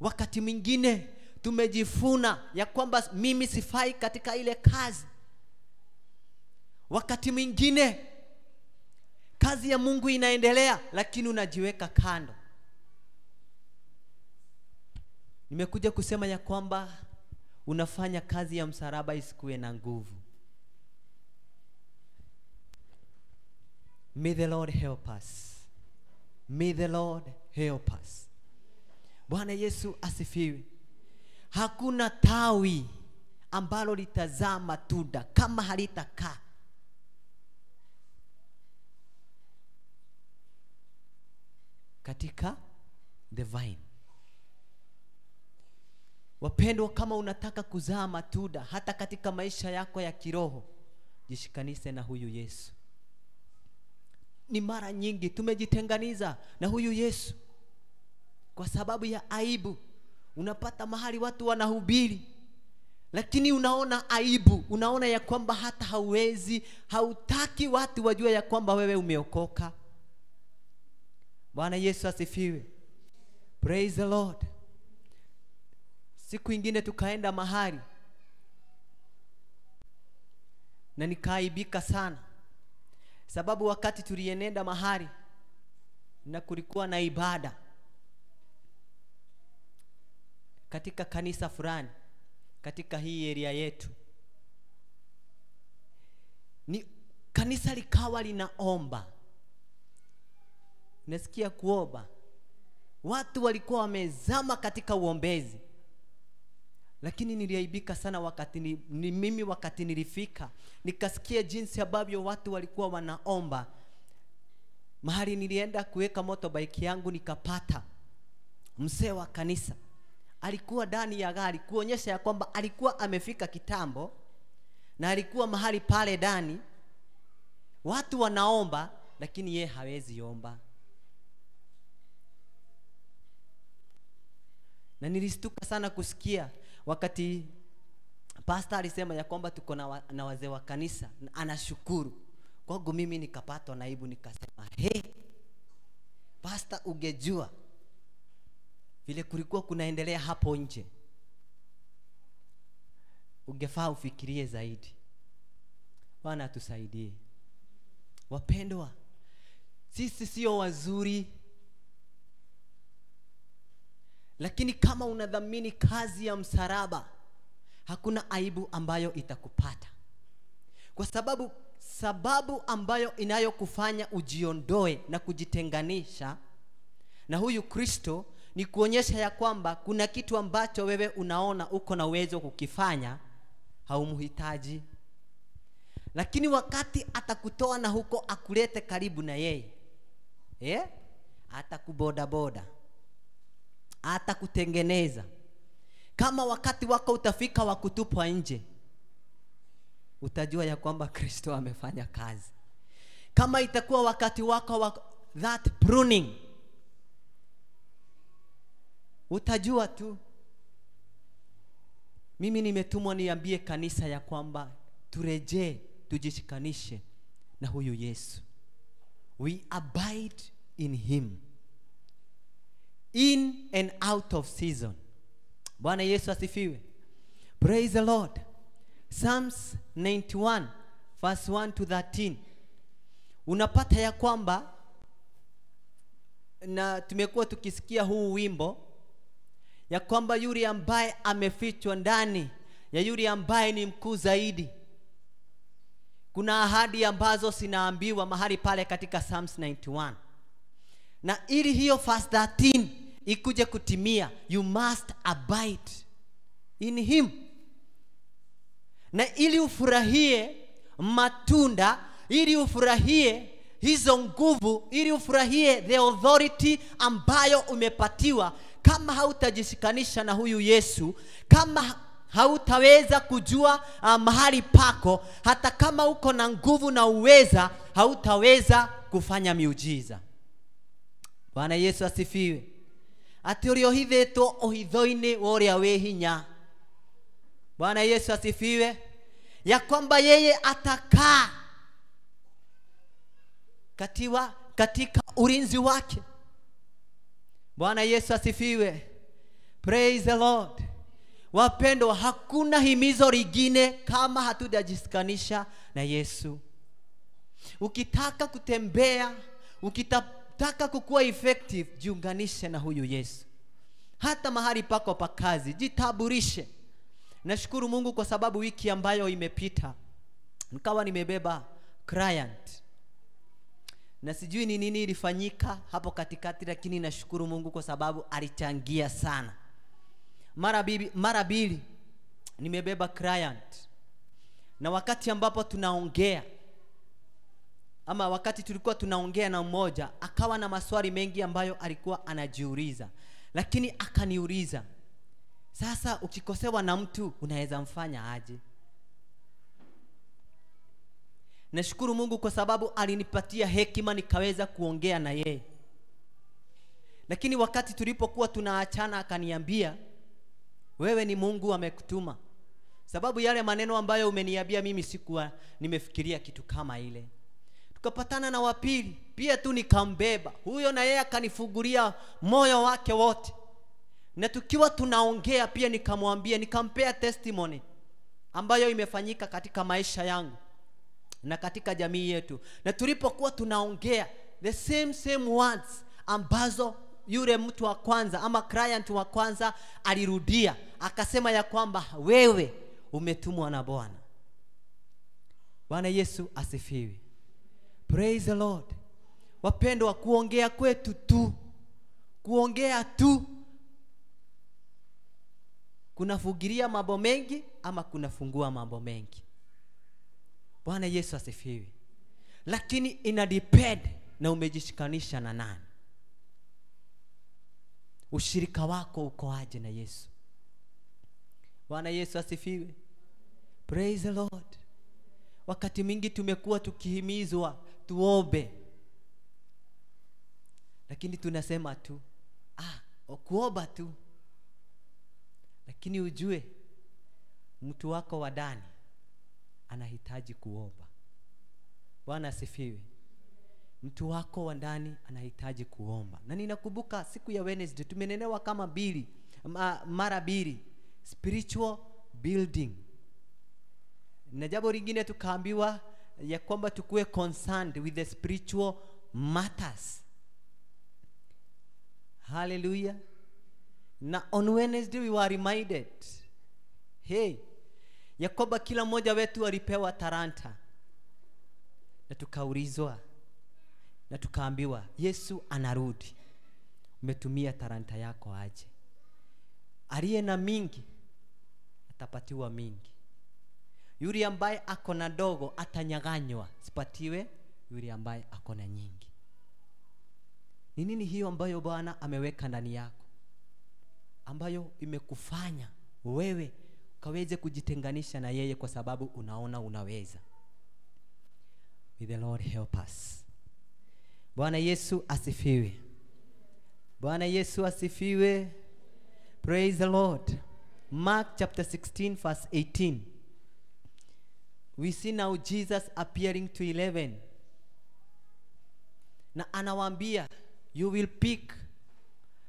Wakati mwingine tumejifuna ya kwamba mimi sifai katika ile kazi. Wakati mwingine kazi ya mungu inaendelea lakini unajiweka kando. Nimekuja kusema ya kwamba unafanya kazi ya msalaba isikuwe na nguvu may the lord help us. May the lord help us. Bwana yesu asifiwe. Hakuna tawi ambalo litazaa matunda kama halitakaa. Katika the vine. Wapendwa kama unataka kuzaa matunda hata katika maisha yako ya kiroho jishikanise na huyu yesu ni mara nyingi tumejitenganiza na huyu yesu kwa sababu ya aibu. Unapata mahali watu wanahubiri lakini unaona aibu. Unaona ya kwamba hata hauwezi hautaki watu wajue ya kwamba wewe umeokoka. Bwana yesu asifiwe. Praise the lord. Siku ingine tukaenda mahali na nikaaibika sana sababu wakati tulienenda mahali na kulikuwa na ibada katika kanisa fulani katika hii area yetu ni kanisa likawa linaomba. Nasikia kuomba. Watu walikuwa wamezama katika uombezi lakini niliaibika sana wakati ni, ni mimi wakati nilifika. Nikasikia jinsi ambavyo watu walikuwa wanaomba. Mahali nilienda kuweka motorbike yangu nikapata. Mzee wa kanisa. Alikuwa ndani ya gari kuonyesha ya kwamba alikuwa amefika kitambo na alikuwa mahali pale ndani. Watu wanaomba lakini ye hawezi omba. Na nilistuka sana kusikia wakati pasta alisema ya kwamba tuko na, wa, na wazee wa kanisa na anashukuru. Kwangu mimi nikapatwa naibu nikasema he pasta ungejua vile kulikuwa kunaendelea hapo nje. Ungefaa ufikirie zaidi. Bwana atusaidie. Wapendwa sisi sio wazuri lakini kama unadhamini kazi ya msaraba hakuna aibu ambayo itakupata kwa sababu sababu ambayo inayokufanya ujiondoe na kujitenganisha na huyu kristo ni kuonyesha ya kwamba kuna kitu ambacho wewe unaona uko na uwezo kukifanya haumhitaji lakini wakati atakutoa na huko akulete karibu na yeye eh? atakubodaboda atakutengeneza. Kama wakati wako utafika wa kutupwa nje utajua ya kwamba kristo amefanya kazi. Kama itakuwa wakati wako wa that pruning utajua tu. Mimi nimetumwa niambie kanisa ya kwamba turejee tujishikanishe na huyu yesu. We abide in him in and out of season. Bwana yesu asifiwe. Praise the lord. Psalms 91 verse 1 to 13 unapata ya kwamba na tumekuwa tukisikia huu wimbo ya kwamba yule ambaye amefichwa ndani ya yule ambaye ni mkuu zaidi. Kuna ahadi ambazo zinaambiwa mahali pale katika Psalms 91 na ili hiyo verse 13 ikuje kutimia you must abide in him. Na ili ufurahie matunda ili ufurahie hizo nguvu ili ufurahie the authority ambayo umepatiwa kama hautajishikanisha na huyu yesu kama hautaweza kujua uh, mahali pako hata kama uko na nguvu na uweza hautaweza kufanya miujiza. Bwana yesu asifiwe atä å rä a å hithä two å hitho-inä wa hinya. Bwana yesu asifiwe. Ya kwamba yeye atakaa katiwa katika ulinzi wake. Bwana yesu asifiwe. Praise the lord. Wapendwa hakuna himizo lingine kama hatujajisikanisha na yesu. Ukitaka kutembea ukitaka kukuwa effective jiunganishe na huyu yesu. Hata mahali pako pa kazi jitaburishe. Nashukuru mungu kwa sababu wiki ambayo imepita nikawa nimebeba client. Na sijui ni nini ilifanyika hapo katikati lakini nashukuru mungu kwa sababu alichangia sana. Mara bibi, mara bili nimebeba client. Na wakati ambapo tunaongea ama wakati tulikuwa tunaongea na mmoja akawa na maswali mengi ambayo alikuwa anajiuliza. Lakini akaniuliza sasa ukikosewa na mtu unaweza mfanya aje? Nashukuru mungu kwa sababu alinipatia hekima nikaweza kuongea na yeye. Lakini wakati tulipokuwa tunaachana akaniambia wewe ni mungu amekutuma. Sababu yale maneno ambayo umeniambia mimi sikuwa nimefikiria kitu kama ile tukapatana na wapili pia tu nikambeba. Huyo na yeye akanifugulia moyo wake wote. Na tukiwa tunaongea pia nikamwambia nikampea testimony ambayo imefanyika katika maisha yangu na katika jamii yetu. Na tulipokuwa tunaongea the same same words ambazo yule mtu wa kwanza ama client wa kwanza alirudia. Akasema ya kwamba wewe umetumwa na bwana. Bwana yesu asifiwe praise the lord. Wapendwa kuongea kwetu tu. Kuongea tu. Kunafugiria mambo mengi ama kunafungua mambo mengi? Bwana yesu asifiwe. Lakini ina depend na umejishikanisha na nani. Ushirika wako uko aje na yesu? Bwana yesu asifiwe. Praise the lord. Wakati mwingi tumekuwa tukihimizwa tuombe. Lakini tunasema tu ah, kuomba tu. Lakini ujue mtu wako wa ndani anahitaji kuomba. Bwana asifiwe. Mtu wako wa ndani anahitaji kuomba. Na ninakumbuka siku ya wednesday tumenenewa kama mbili ma, mara mbili spiritual building. Na jambo lingine tukaambiwa ya kwamba tukuwe concerned with the spiritual matters. Haleluya na on wednesday we were reminded hey ya kwamba kila mmoja wetu alipewa taranta na tukaulizwa na tukaambiwa yesu anarudi. Umetumia taranta yako aje? Aliye na mingi atapatiwa mingi yule ambaye ako na dogo atanyaganywa sipatiwe yule ambaye ako na nyingi ni nini hiyo ambayo bwana ameweka ndani yako ambayo imekufanya wewe ukaweze kujitenganisha na yeye kwa sababu unaona unaweza May the Lord help us. Bwana Yesu asifiwe. Bwana Yesu asifiwe. Praise the Lord. mark chapter 16 verse 18 we see now jesus appearing to 11 na anawambia you will pick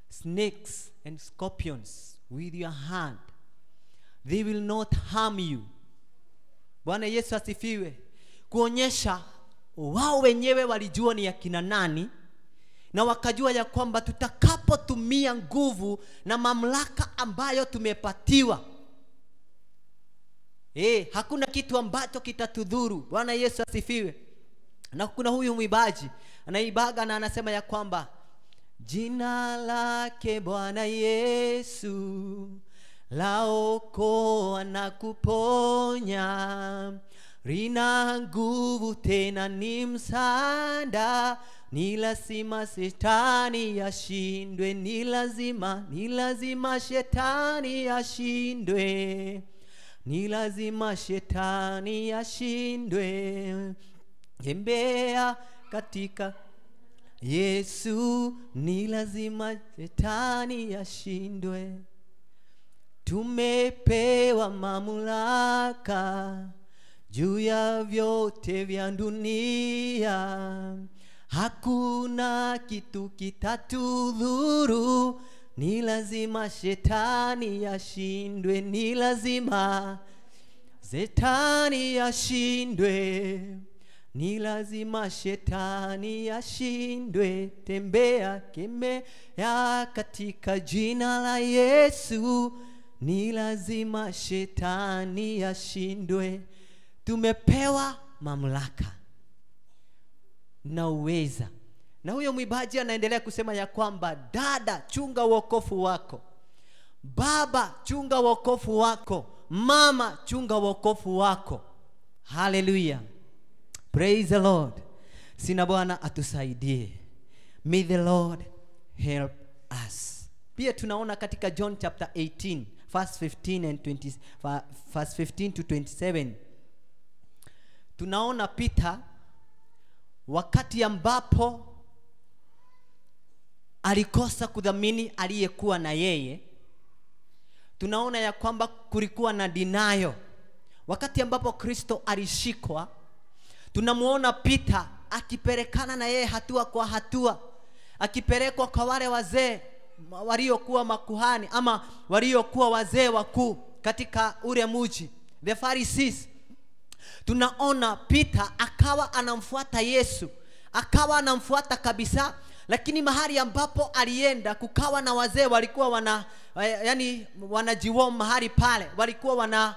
snakes and scorpions with your hand. They will not harm you. Bwana yesu asifiwe. Kuonyesha wao wenyewe walijua ni akina nani na wakajua ya kwamba tutakapotumia nguvu na mamlaka ambayo tumepatiwa e, hakuna kitu ambacho kitatudhuru. Bwana yesu asifiwe. Na kuna huyu mwibaji anaibaga na anasema ya kwamba jina lake bwana yesu laokoa na kuponya rina nguvu tena ni msaada ni lazima shetani yashindwe ni lazima ni lazima shetani yashindwe ni lazima shetani ashindwe. tembea katika yesu ni lazima shetani ashindwe. tumepewa mamlaka juu ya vyote vya dunia hakuna kitu kitatudhuru ni lazima shetani yashindwe ni lazima shetani yashindwe ni lazima shetani yashindwe tembea kemea katika jina la yesu. Ni lazima shetani yashindwe tumepewa mamlaka na uweza na huyo mwibaji anaendelea kusema ya kwamba dada chunga wokofu wako. Baba chunga wokofu wako. Mama chunga wokofu wako. Haleluya. Praise the lord. Sina bwana atusaidie. May the lord help us. Pia tunaona katika john chapter 18 verse 15 and 20, verse 15 to 27 tunaona peter wakati ambapo alikosa kudhamini aliyekuwa na yeye. Tunaona ya kwamba kulikuwa na dinayo wakati ambapo kristo alishikwa tunamwona pita akipelekana na yeye hatua kwa hatua akipelekwa kwa wale wazee waliokuwa makuhani ama waliokuwa wazee wakuu katika ule muji the pharisees. Tunaona pita akawa anamfuata yesu akawa anamfuata kabisa lakini mahali ambapo alienda kukawa na wazee walikuwa wana yani wanajiwom mahali pale. Walikuwa wana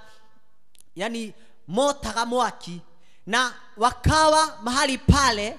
yani motaga mwaki. Na wakawa mahali pale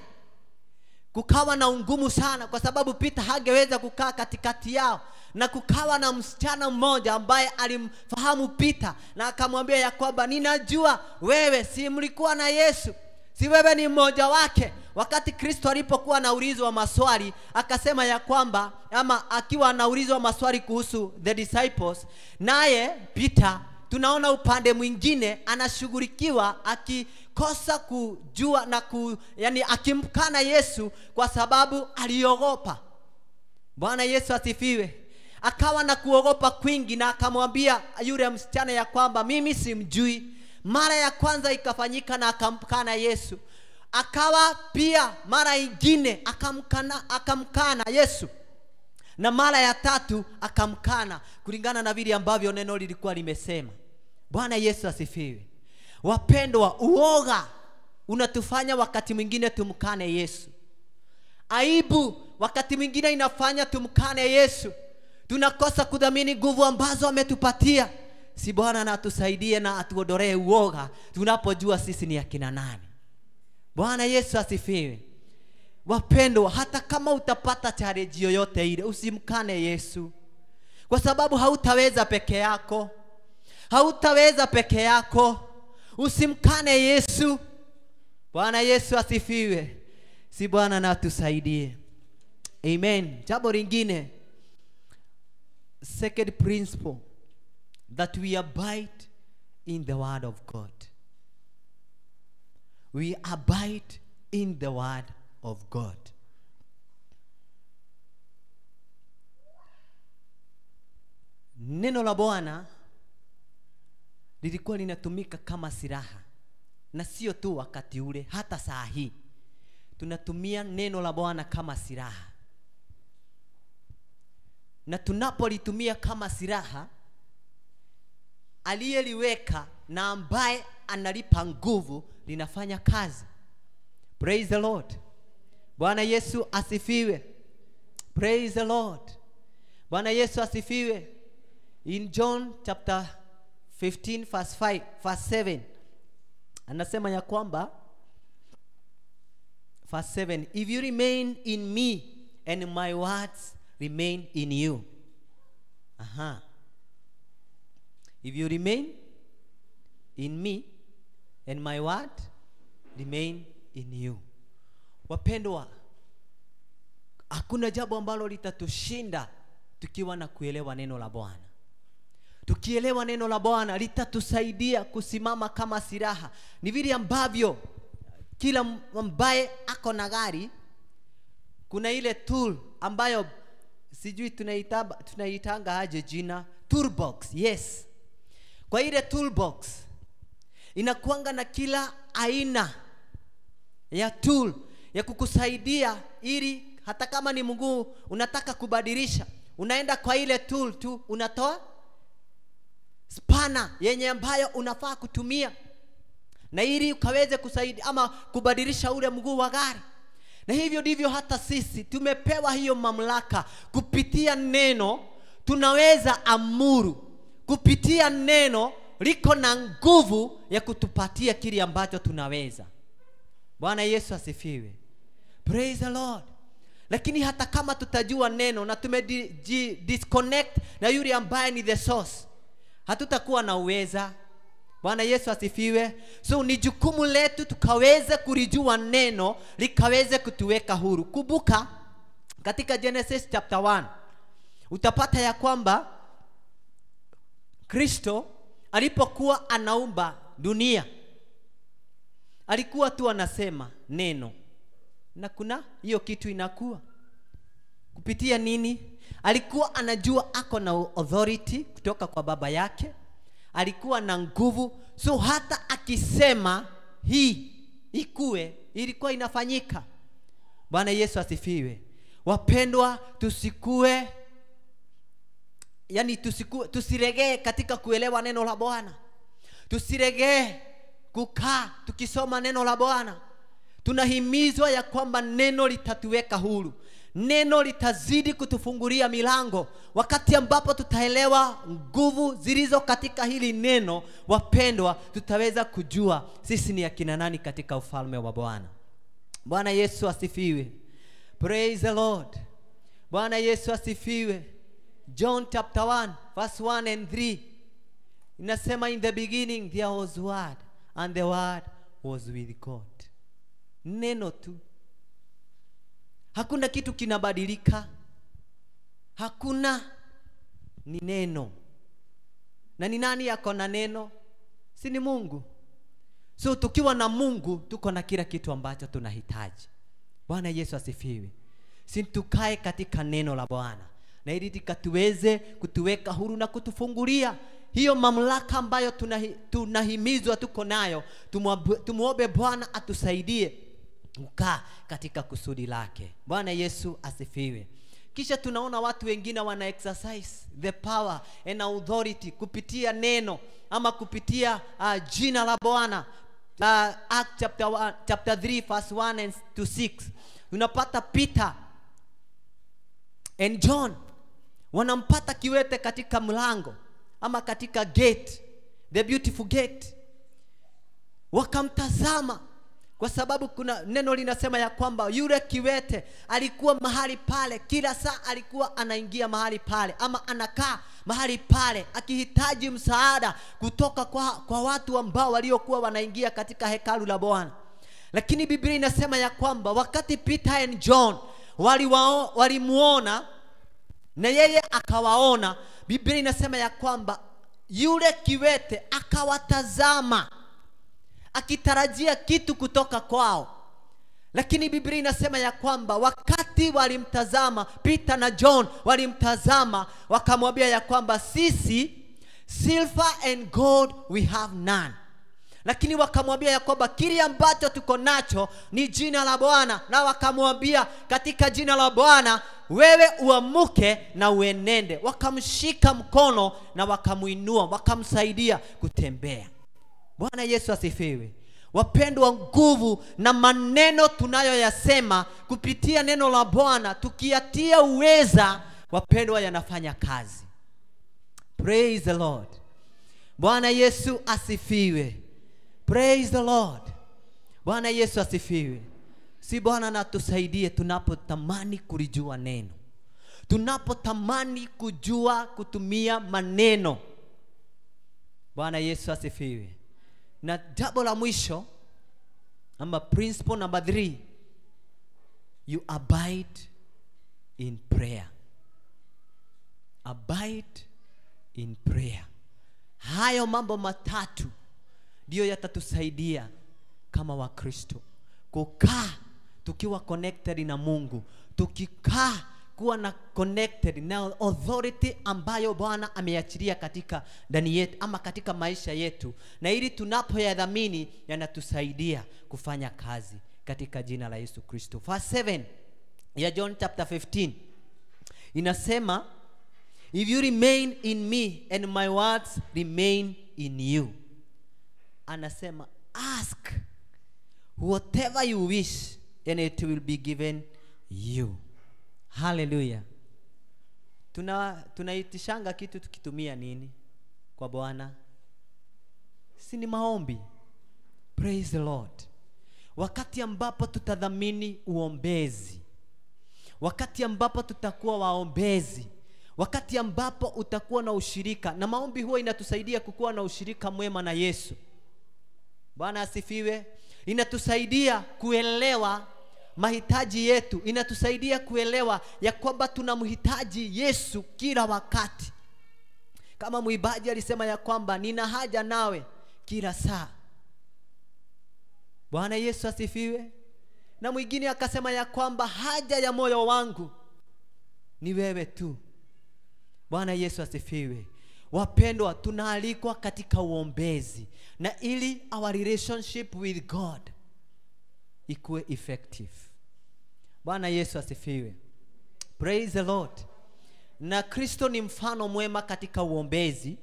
kukawa na ungumu sana kwa sababu pita hangeweza kukaa katikati yao. Na kukawa na msichana mmoja ambaye alimfahamu pita na akamwambia ya kwamba ninajua wewe si mlikuwa na Yesu si wewe ni mmoja wake wakati kristo alipokuwa anaulizwa maswali akasema ya kwamba ama akiwa anaulizwa maswali kuhusu the disciples naye peter tunaona upande mwingine anashughulikiwa akikosa kujua na ku, yani akimkana yesu kwa sababu aliogopa. Bwana yesu asifiwe. Akawa na kuogopa kwingi na akamwambia yule msichana ya kwamba mimi simjui mara ya kwanza ikafanyika na akamkana yesu. Akawa pia mara ingine akamkana, akamkana yesu. Na mara ya tatu akamkana kulingana na vile ambavyo neno lilikuwa limesema. Bwana yesu asifiwe. Wapendwa uoga unatufanya wakati mwingine tumkane yesu. Aibu wakati mwingine inafanya tumkane yesu. Tunakosa kudhamini nguvu ambazo ametupatia si bwana na atusaidie na atuondolee uoga tunapojua sisi ni akina nani. Bwana yesu asifiwe. Wapendwa hata kama utapata chareji yoyote ile usimkane yesu. Kwa sababu hautaweza peke yako. Hautaweza peke yako. Usimkane yesu. Bwana yesu asifiwe. Si bwana na atusaidie. Amen. Jambo lingine. Second principle that we abide in the word of god. We abide in the word of god. Neno la bwana lilikuwa linatumika kama silaha na sio tu wakati ule hata saa hii. Tunatumia neno la bwana kama silaha. Na tunapolitumia kama silaha aliyeliweka na ambaye analipa nguvu linafanya kazi. Praise the lord. Bwana yesu asifiwe. Praise the lord. Bwana yesu asifiwe. In john chapter 15 verse 5 verse 7 anasema ya kwamba verse 7 if you remain in me and my words remain in you. Aha if you remain in me and my word remain in you. Wapendwa hakuna jambo ambalo litatushinda tukiwa na kuelewa neno la bwana. Tukielewa neno la bwana litatusaidia kusimama kama silaha. Ni vile ambavyo kila ambaye ako na gari kuna ile tool ambayo sijui tunaitaba tunaitanga aje jina? Toolbox yes kwa ile toolbox inakuanga na kila aina ya tool ya kukusaidia ili hata kama ni mguu unataka kubadilisha unaenda kwa ile tool tu unatoa spana yenye ambayo unafaa kutumia. Na ili ukaweze kusaidia ama kubadilisha ule mguu wa gari. Na hivyo ndivyo hata sisi tumepewa hiyo mamlaka. Kupitia neno tunaweza amuru kupitia neno liko na nguvu ya kutupatia kile ambacho tunaweza. Bwana yesu asifiwe. Praise the lord. Lakini hata kama tutajua neno na tumedisconnect na yule ambaye ni the source hatutakuwa na uweza. Bwana yesu asifiwe. So ni jukumu letu tukaweze kulijua neno likaweze kutuweka huru. Kumbuka katika genesis chapter 1 utapata ya kwamba kristo alipokuwa anaumba dunia alikuwa tu anasema neno. Na kuna hiyo kitu inakuwa. Kupitia nini? Alikuwa anajua ako na authority kutoka kwa baba yake. Alikuwa na nguvu. So hata akisema hii ikue ilikuwa inafanyika. Bwana yesu asifiwe. Wapendwa tusikue yani tusiku, tusiregee katika kuelewa neno la bwana. Tusiregee kukaa tukisoma neno la bwana. Tunahimizwa ya kwamba neno litatuweka huru. Neno litazidi kutufungulia milango. Wakati ambapo tutaelewa nguvu zilizo katika hili neno wapendwa tutaweza kujua sisi ni akina nani katika ufalme wa bwana. Bwana yesu asifiwe. Praise the lord. Bwana yesu asifiwe john chapter 1 verse 1 and 3 inasema in the beginning there was word and the word was with god. Neno tu. Hakuna kitu kinabadilika. Hakuna. Ni neno. Na ni nani yako na neno? Si ni mungu. So tukiwa na mungu tuko na kila kitu ambacho tunahitaji. Bwana yesu asifiwe. Si tukae katika neno la bwana na ili tikatuweze kutuweka huru na kutufungulia hiyo mamlaka ambayo tunahi, tunahimizwa tuko nayo tumwombe bwana atusaidie kukaa katika kusudi lake. Bwana yesu asifiwe. Kisha tunaona watu wengine wana exercise the power and authority kupitia neno ama kupitia uh, jina la bwana. Uh, act chapter, one, chapter 3 verse 1 and to 6 unapata peter and john wanampata kiwete katika mlango ama katika gate the beautiful gate. Wakamtazama kwa sababu kuna neno linasema ya kwamba yule kiwete alikuwa mahali pale kila saa alikuwa anaingia mahali pale ama anakaa mahali pale akihitaji msaada kutoka kwa, kwa watu ambao waliokuwa wanaingia katika hekalu la bwana. Lakini biblia inasema ya kwamba wakati peter and john walimwona wali na yeye akawaona. Biblia inasema ya kwamba yule kiwete akawatazama akitarajia kitu kutoka kwao. Lakini biblia inasema ya kwamba wakati walimtazama peter na john walimtazama wakamwambia ya kwamba sisi silver and gold we have none lakini wakamwambia ya kwamba kile ambacho tuko nacho ni jina la bwana. Na wakamwambia katika jina la bwana wewe uamuke na uenende. Wakamshika mkono na wakamuinua wakamsaidia kutembea. Bwana yesu asifiwe. Wapendwa nguvu na maneno tunayoyasema kupitia neno la bwana tukiatia uweza wapendwa yanafanya kazi. Praise the lord. Bwana yesu asifiwe praise the lord. Bwana yesu asifiwe. Si bwana natusaidie tunapotamani kulijua neno. Tunapotamani kujua kutumia maneno. Bwana yesu asifiwe. Na jambo la mwisho ama principle number three you abide in prayer. Abide in prayer. Hayo mambo matatu ndiyo yatatusaidia kama wakristo. Kukaa tukiwa connected na mungu. Tukikaa kuwa na connected na authority ambayo bwana ameachilia katika ndani yetu ama katika maisha yetu. Na ili tunapoyadhamini yanatusaidia kufanya kazi katika jina la yesu kristo. Verse 7 ya john chapter 15 inasema if you remain in me and my words remain in you anasema ask whatever you wish and it will be given you. Haleluya tuna tunaitishanga kitu tukitumia nini? Kwa bwana? Si ni maombi. Praise the lord. Wakati ambapo tutadhamini uombezi wakati ambapo tutakuwa waombezi wakati ambapo utakuwa na ushirika na maombi huwa inatusaidia kukuwa na ushirika mwema na yesu bwana asifiwe. Inatusaidia kuelewa mahitaji yetu. Inatusaidia kuelewa ya kwamba tunamhitaji yesu kila wakati. Kama mwibaji alisema ya kwamba nina haja nawe kila saa. Bwana yesu asifiwe. Na mwingine akasema ya kwamba haja ya moyo wangu ni wewe tu. Bwana yesu asifiwe wapendwa tunaalikwa katika uombezi na ili our relationship with god ikuwe effective. Bwana yesu asifiwe. Praise the lord. Na kristo ni mfano mwema katika uombezi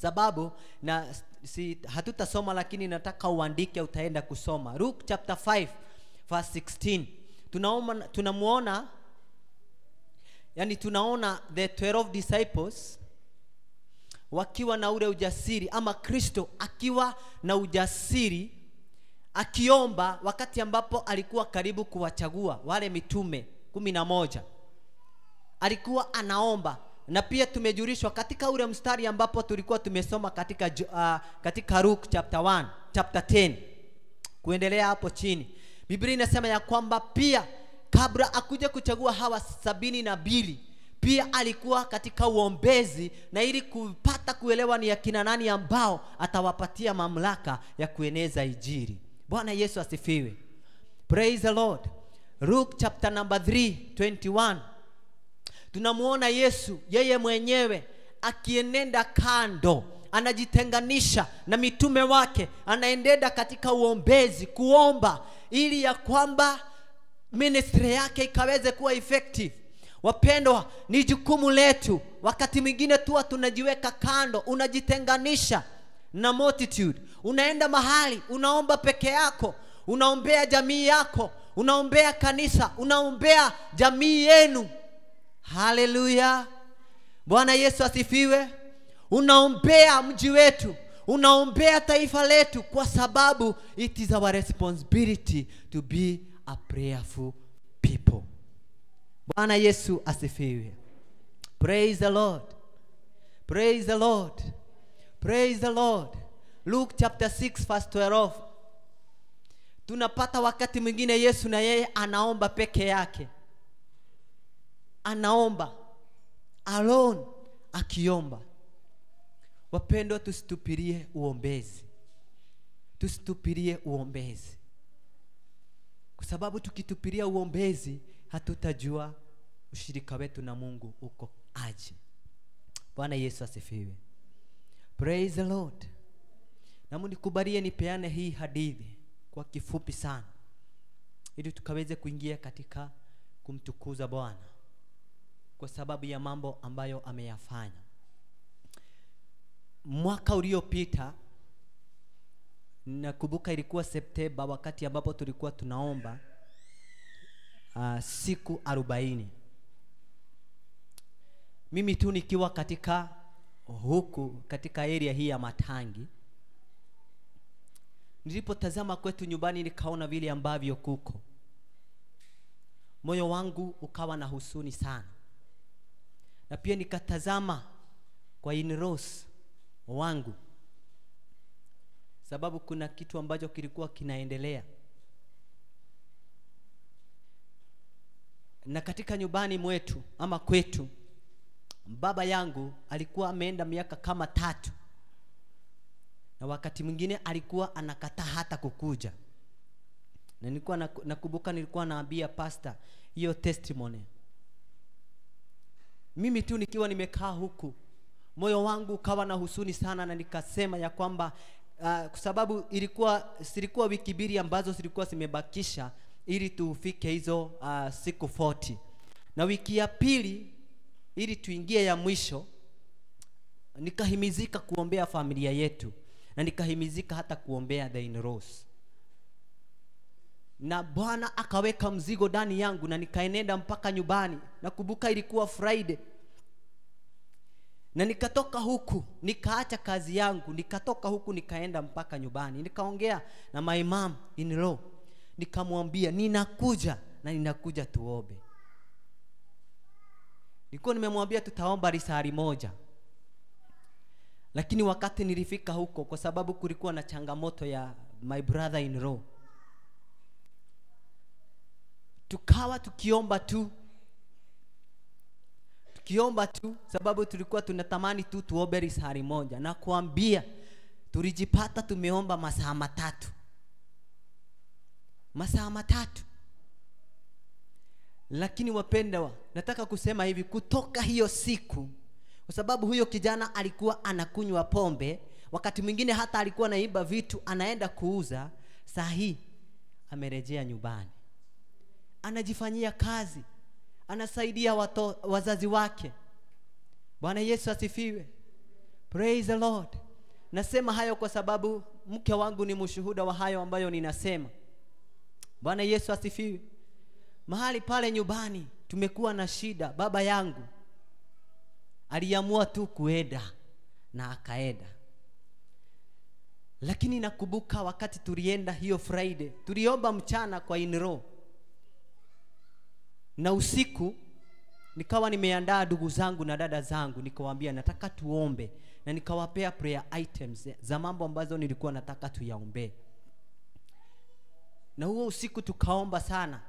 sababu na si, hatutasoma lakini nataka uandike utaenda kusoma. Luke chapter 5 verse 16 tunaona tunamuona yani tunaona the 12 disciples wakiwa na ule ujasiri ama kristo akiwa na ujasiri akiomba wakati ambapo alikuwa karibu kuwachagua wale mitume kumi na moja. Alikuwa anaomba na pia tumejulishwa katika ule mstari ambapo tulikuwa tumesoma katika uh, katika Luke chapter 1 chapter 10 kuendelea hapo chini. Biblia inasema ya kwamba pia kabla akuja kuchagua hawa sabini na mbili pia alikuwa katika uombezi na ili kupata kuelewa ni akina nani ambao atawapatia mamlaka ya kueneza ijiri bwana yesu asifiwe. Praise the lord. Luke chapter number 3 21 tunamwona yesu yeye mwenyewe akienenda kando anajitenganisha na mitume wake anaendenda katika uombezi kuomba ili ya kwamba ministry yake ikaweze kuwa effective wapendwa ni jukumu letu wakati mwingine tuwa tunajiweka kando unajitenganisha na multitude. Unaenda mahali unaomba peke yako unaombea jamii yako unaombea kanisa unaombea jamii yenu. Haleluya! Bwana yesu asifiwe. Unaombea mji wetu unaombea taifa letu kwa sababu it is our responsibility to be a prayerful bwana yesu asifiwe. Praise the lord. Praise the lord. Praise the lord. Luke chapter 6 verse 12 tunapata wakati mwingine yesu na yeye anaomba peke yake. Anaomba. Alone. Akiomba. Wapendwa tusitupirie uombezi. Tusitupirie uombezi. Kwa sababu tukitupiria uombezi hatutajua ushirika wetu na mungu uko aje? Bwana yesu asifiwe. Praise the lord. Na mnikubalie nipeane hii hadithi kwa kifupi sana ili tukaweze kuingia katika kumtukuza bwana kwa sababu ya mambo ambayo ameyafanya. Mwaka uliopita nakumbuka ilikuwa septemba wakati ambapo tulikuwa tunaomba uh, siku arobaini mimi tu nikiwa katika huku katika area hii ya matangi nilipotazama kwetu nyumbani nikaona vile ambavyo kuko. Moyo wangu ukawa na husuni sana. Na pia nikatazama kwa inros wangu. Sababu kuna kitu ambacho kilikuwa kinaendelea. Na katika nyumbani mwetu ama kwetu baba yangu alikuwa ameenda miaka kama tatu. Na wakati mwingine alikuwa anakataa hata kukuja. Na nilikuwa nakumbuka nilikuwa naambia pasta hiyo testimony. Mimi tu nikiwa nimekaa huku moyo wangu ukawa na husuni sana na nikasema ya kwamba uh, kwa sababu ilikuwa zilikuwa wiki mbili ambazo zilikuwa zimebakisha ili tufike hizo uh, siku 40 na wiki ya pili ili tuingie ya mwisho nikahimizika kuombea familia yetu na nikahimizika hata kuombea the in-laws. Na bwana akaweka mzigo ndani yangu na nikaenenda mpaka nyumbani. Nakumbuka ilikuwa friday. Na nikatoka huku nikaacha kazi yangu nikatoka huku nikaenda mpaka nyumbani. Nikaongea na my mom in law nikamwambia ninakuja na ninakuja tuombe nilikuwa nimemwambia tutaomba risari moja. Lakini wakati nilifika huko kwa sababu kulikuwa na changamoto ya my brother in law. Tukawa tukiomba tu. Tukiomba tu sababu tulikuwa tunatamani tu tuombe risari moja. Na kuambia tulijipata tumeomba masaa matatu. Masaa matatu lakini wapendwa nataka kusema hivi kutoka hiyo siku kwa sababu huyo kijana alikuwa anakunywa pombe wakati mwingine hata alikuwa naiba vitu anaenda kuuza saa hii amerejea nyumbani. Anajifanyia kazi anasaidia wato, wazazi wake. Bwana yesu asifiwe. Praise the lord. Nasema hayo kwa sababu mke wangu ni mshuhuda wa hayo ambayo ninasema. Bwana yesu asifiwe mahali pale nyumbani tumekuwa na shida. Baba yangu aliamua tu kuenda na akaenda. Lakini nakumbuka wakati tulienda hiyo friday tuliomba mchana kwa inro na usiku nikawa nimeandaa ndugu zangu na dada zangu nikawaambia nataka tuombe. Na nikawapea prayer items za mambo ambazo nilikuwa nataka tuyaombe na huo usiku tukaomba sana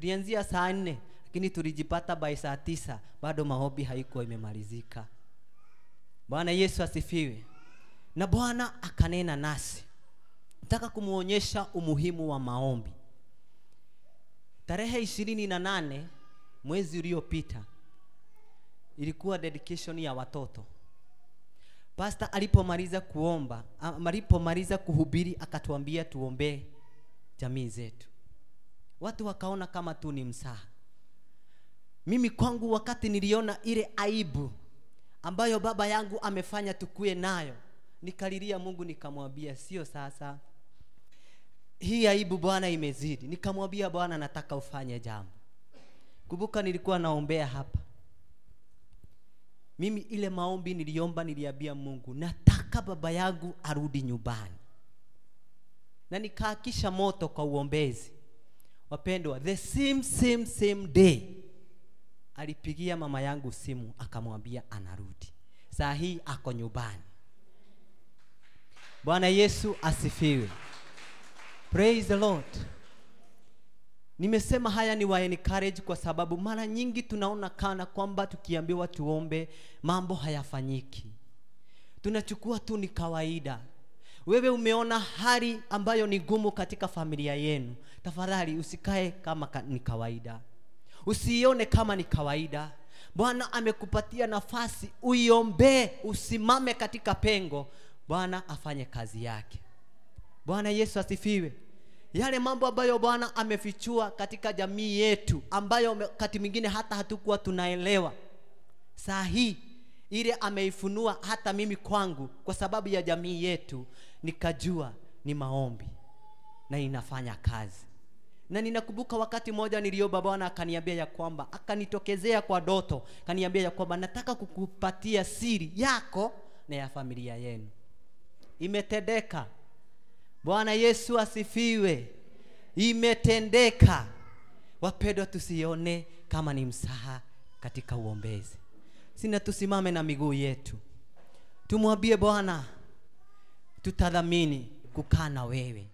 tulianzia saa nne lakini tulijipata by saa tisa. Bado maombi haikuwa imemalizika. Bwana yesu asifiwe. Na bwana akanena nasi. Nataka kumwonyesha umuhimu wa maombi. Tarehe ishirini na nane mwezi uliopita ilikuwa dedication ya watoto. Pasta alipomaliza kuomba alipomaliza kuhubiri akatuambia tuombee jamii zetu watu wakaona kama tu ni msaha. Mimi kwangu wakati niliona ile aibu ambayo baba yangu amefanya tukue nayo nikalilia mungu nikamwambia sio sasa. Hii aibu bwana imezidi. Nikamwambia bwana nataka ufanye jambo. Kumbuka nilikuwa naombea hapa. Mimi ile maombi niliomba niliambia mungu nataka baba yangu arudi nyumbani. Na nikaakisha moto kwa uombezi wapendwa the same same same day alipigia mama yangu simu akamwambia anarudi. Saa hii ako nyumbani. Bwana yesu asifiwe. Praise the lord. Nimesema haya ni wa encourage kwa sababu mara nyingi tunaona kana kwamba tukiambiwa tuombe mambo hayafanyiki. Tunachukua tu ni kawaida wewe umeona hali ambayo ni gumu katika familia yenu. Tafadhali usikae kama ka, ni kawaida. Usione kama ni kawaida. Bwana amekupatia nafasi uiombee usimame katika pengo. Bwana afanye kazi yake. Bwana yesu asifiwe. Yale mambo ambayo bwana amefichua katika jamii yetu ambayo wakati mwingine hata hatukuwa tunaelewa. Saa hii ile ameifunua hata mimi kwangu kwa sababu ya jamii yetu nikajua ni maombi na inafanya kazi. Na ninakumbuka wakati mmoja niliomba bwana akaniambia ya kwamba akanitokezea kwa doto akaniambia ya kwamba nataka kukupatia siri yako na ya familia yenu. Imetendeka. Bwana yesu asifiwe. Imetendeka. Wapendwa tusione kama ni msaha katika uombezi. Sina tusimame na miguu yetu. Tumwambie bwana tutadhamini kukaa na wewe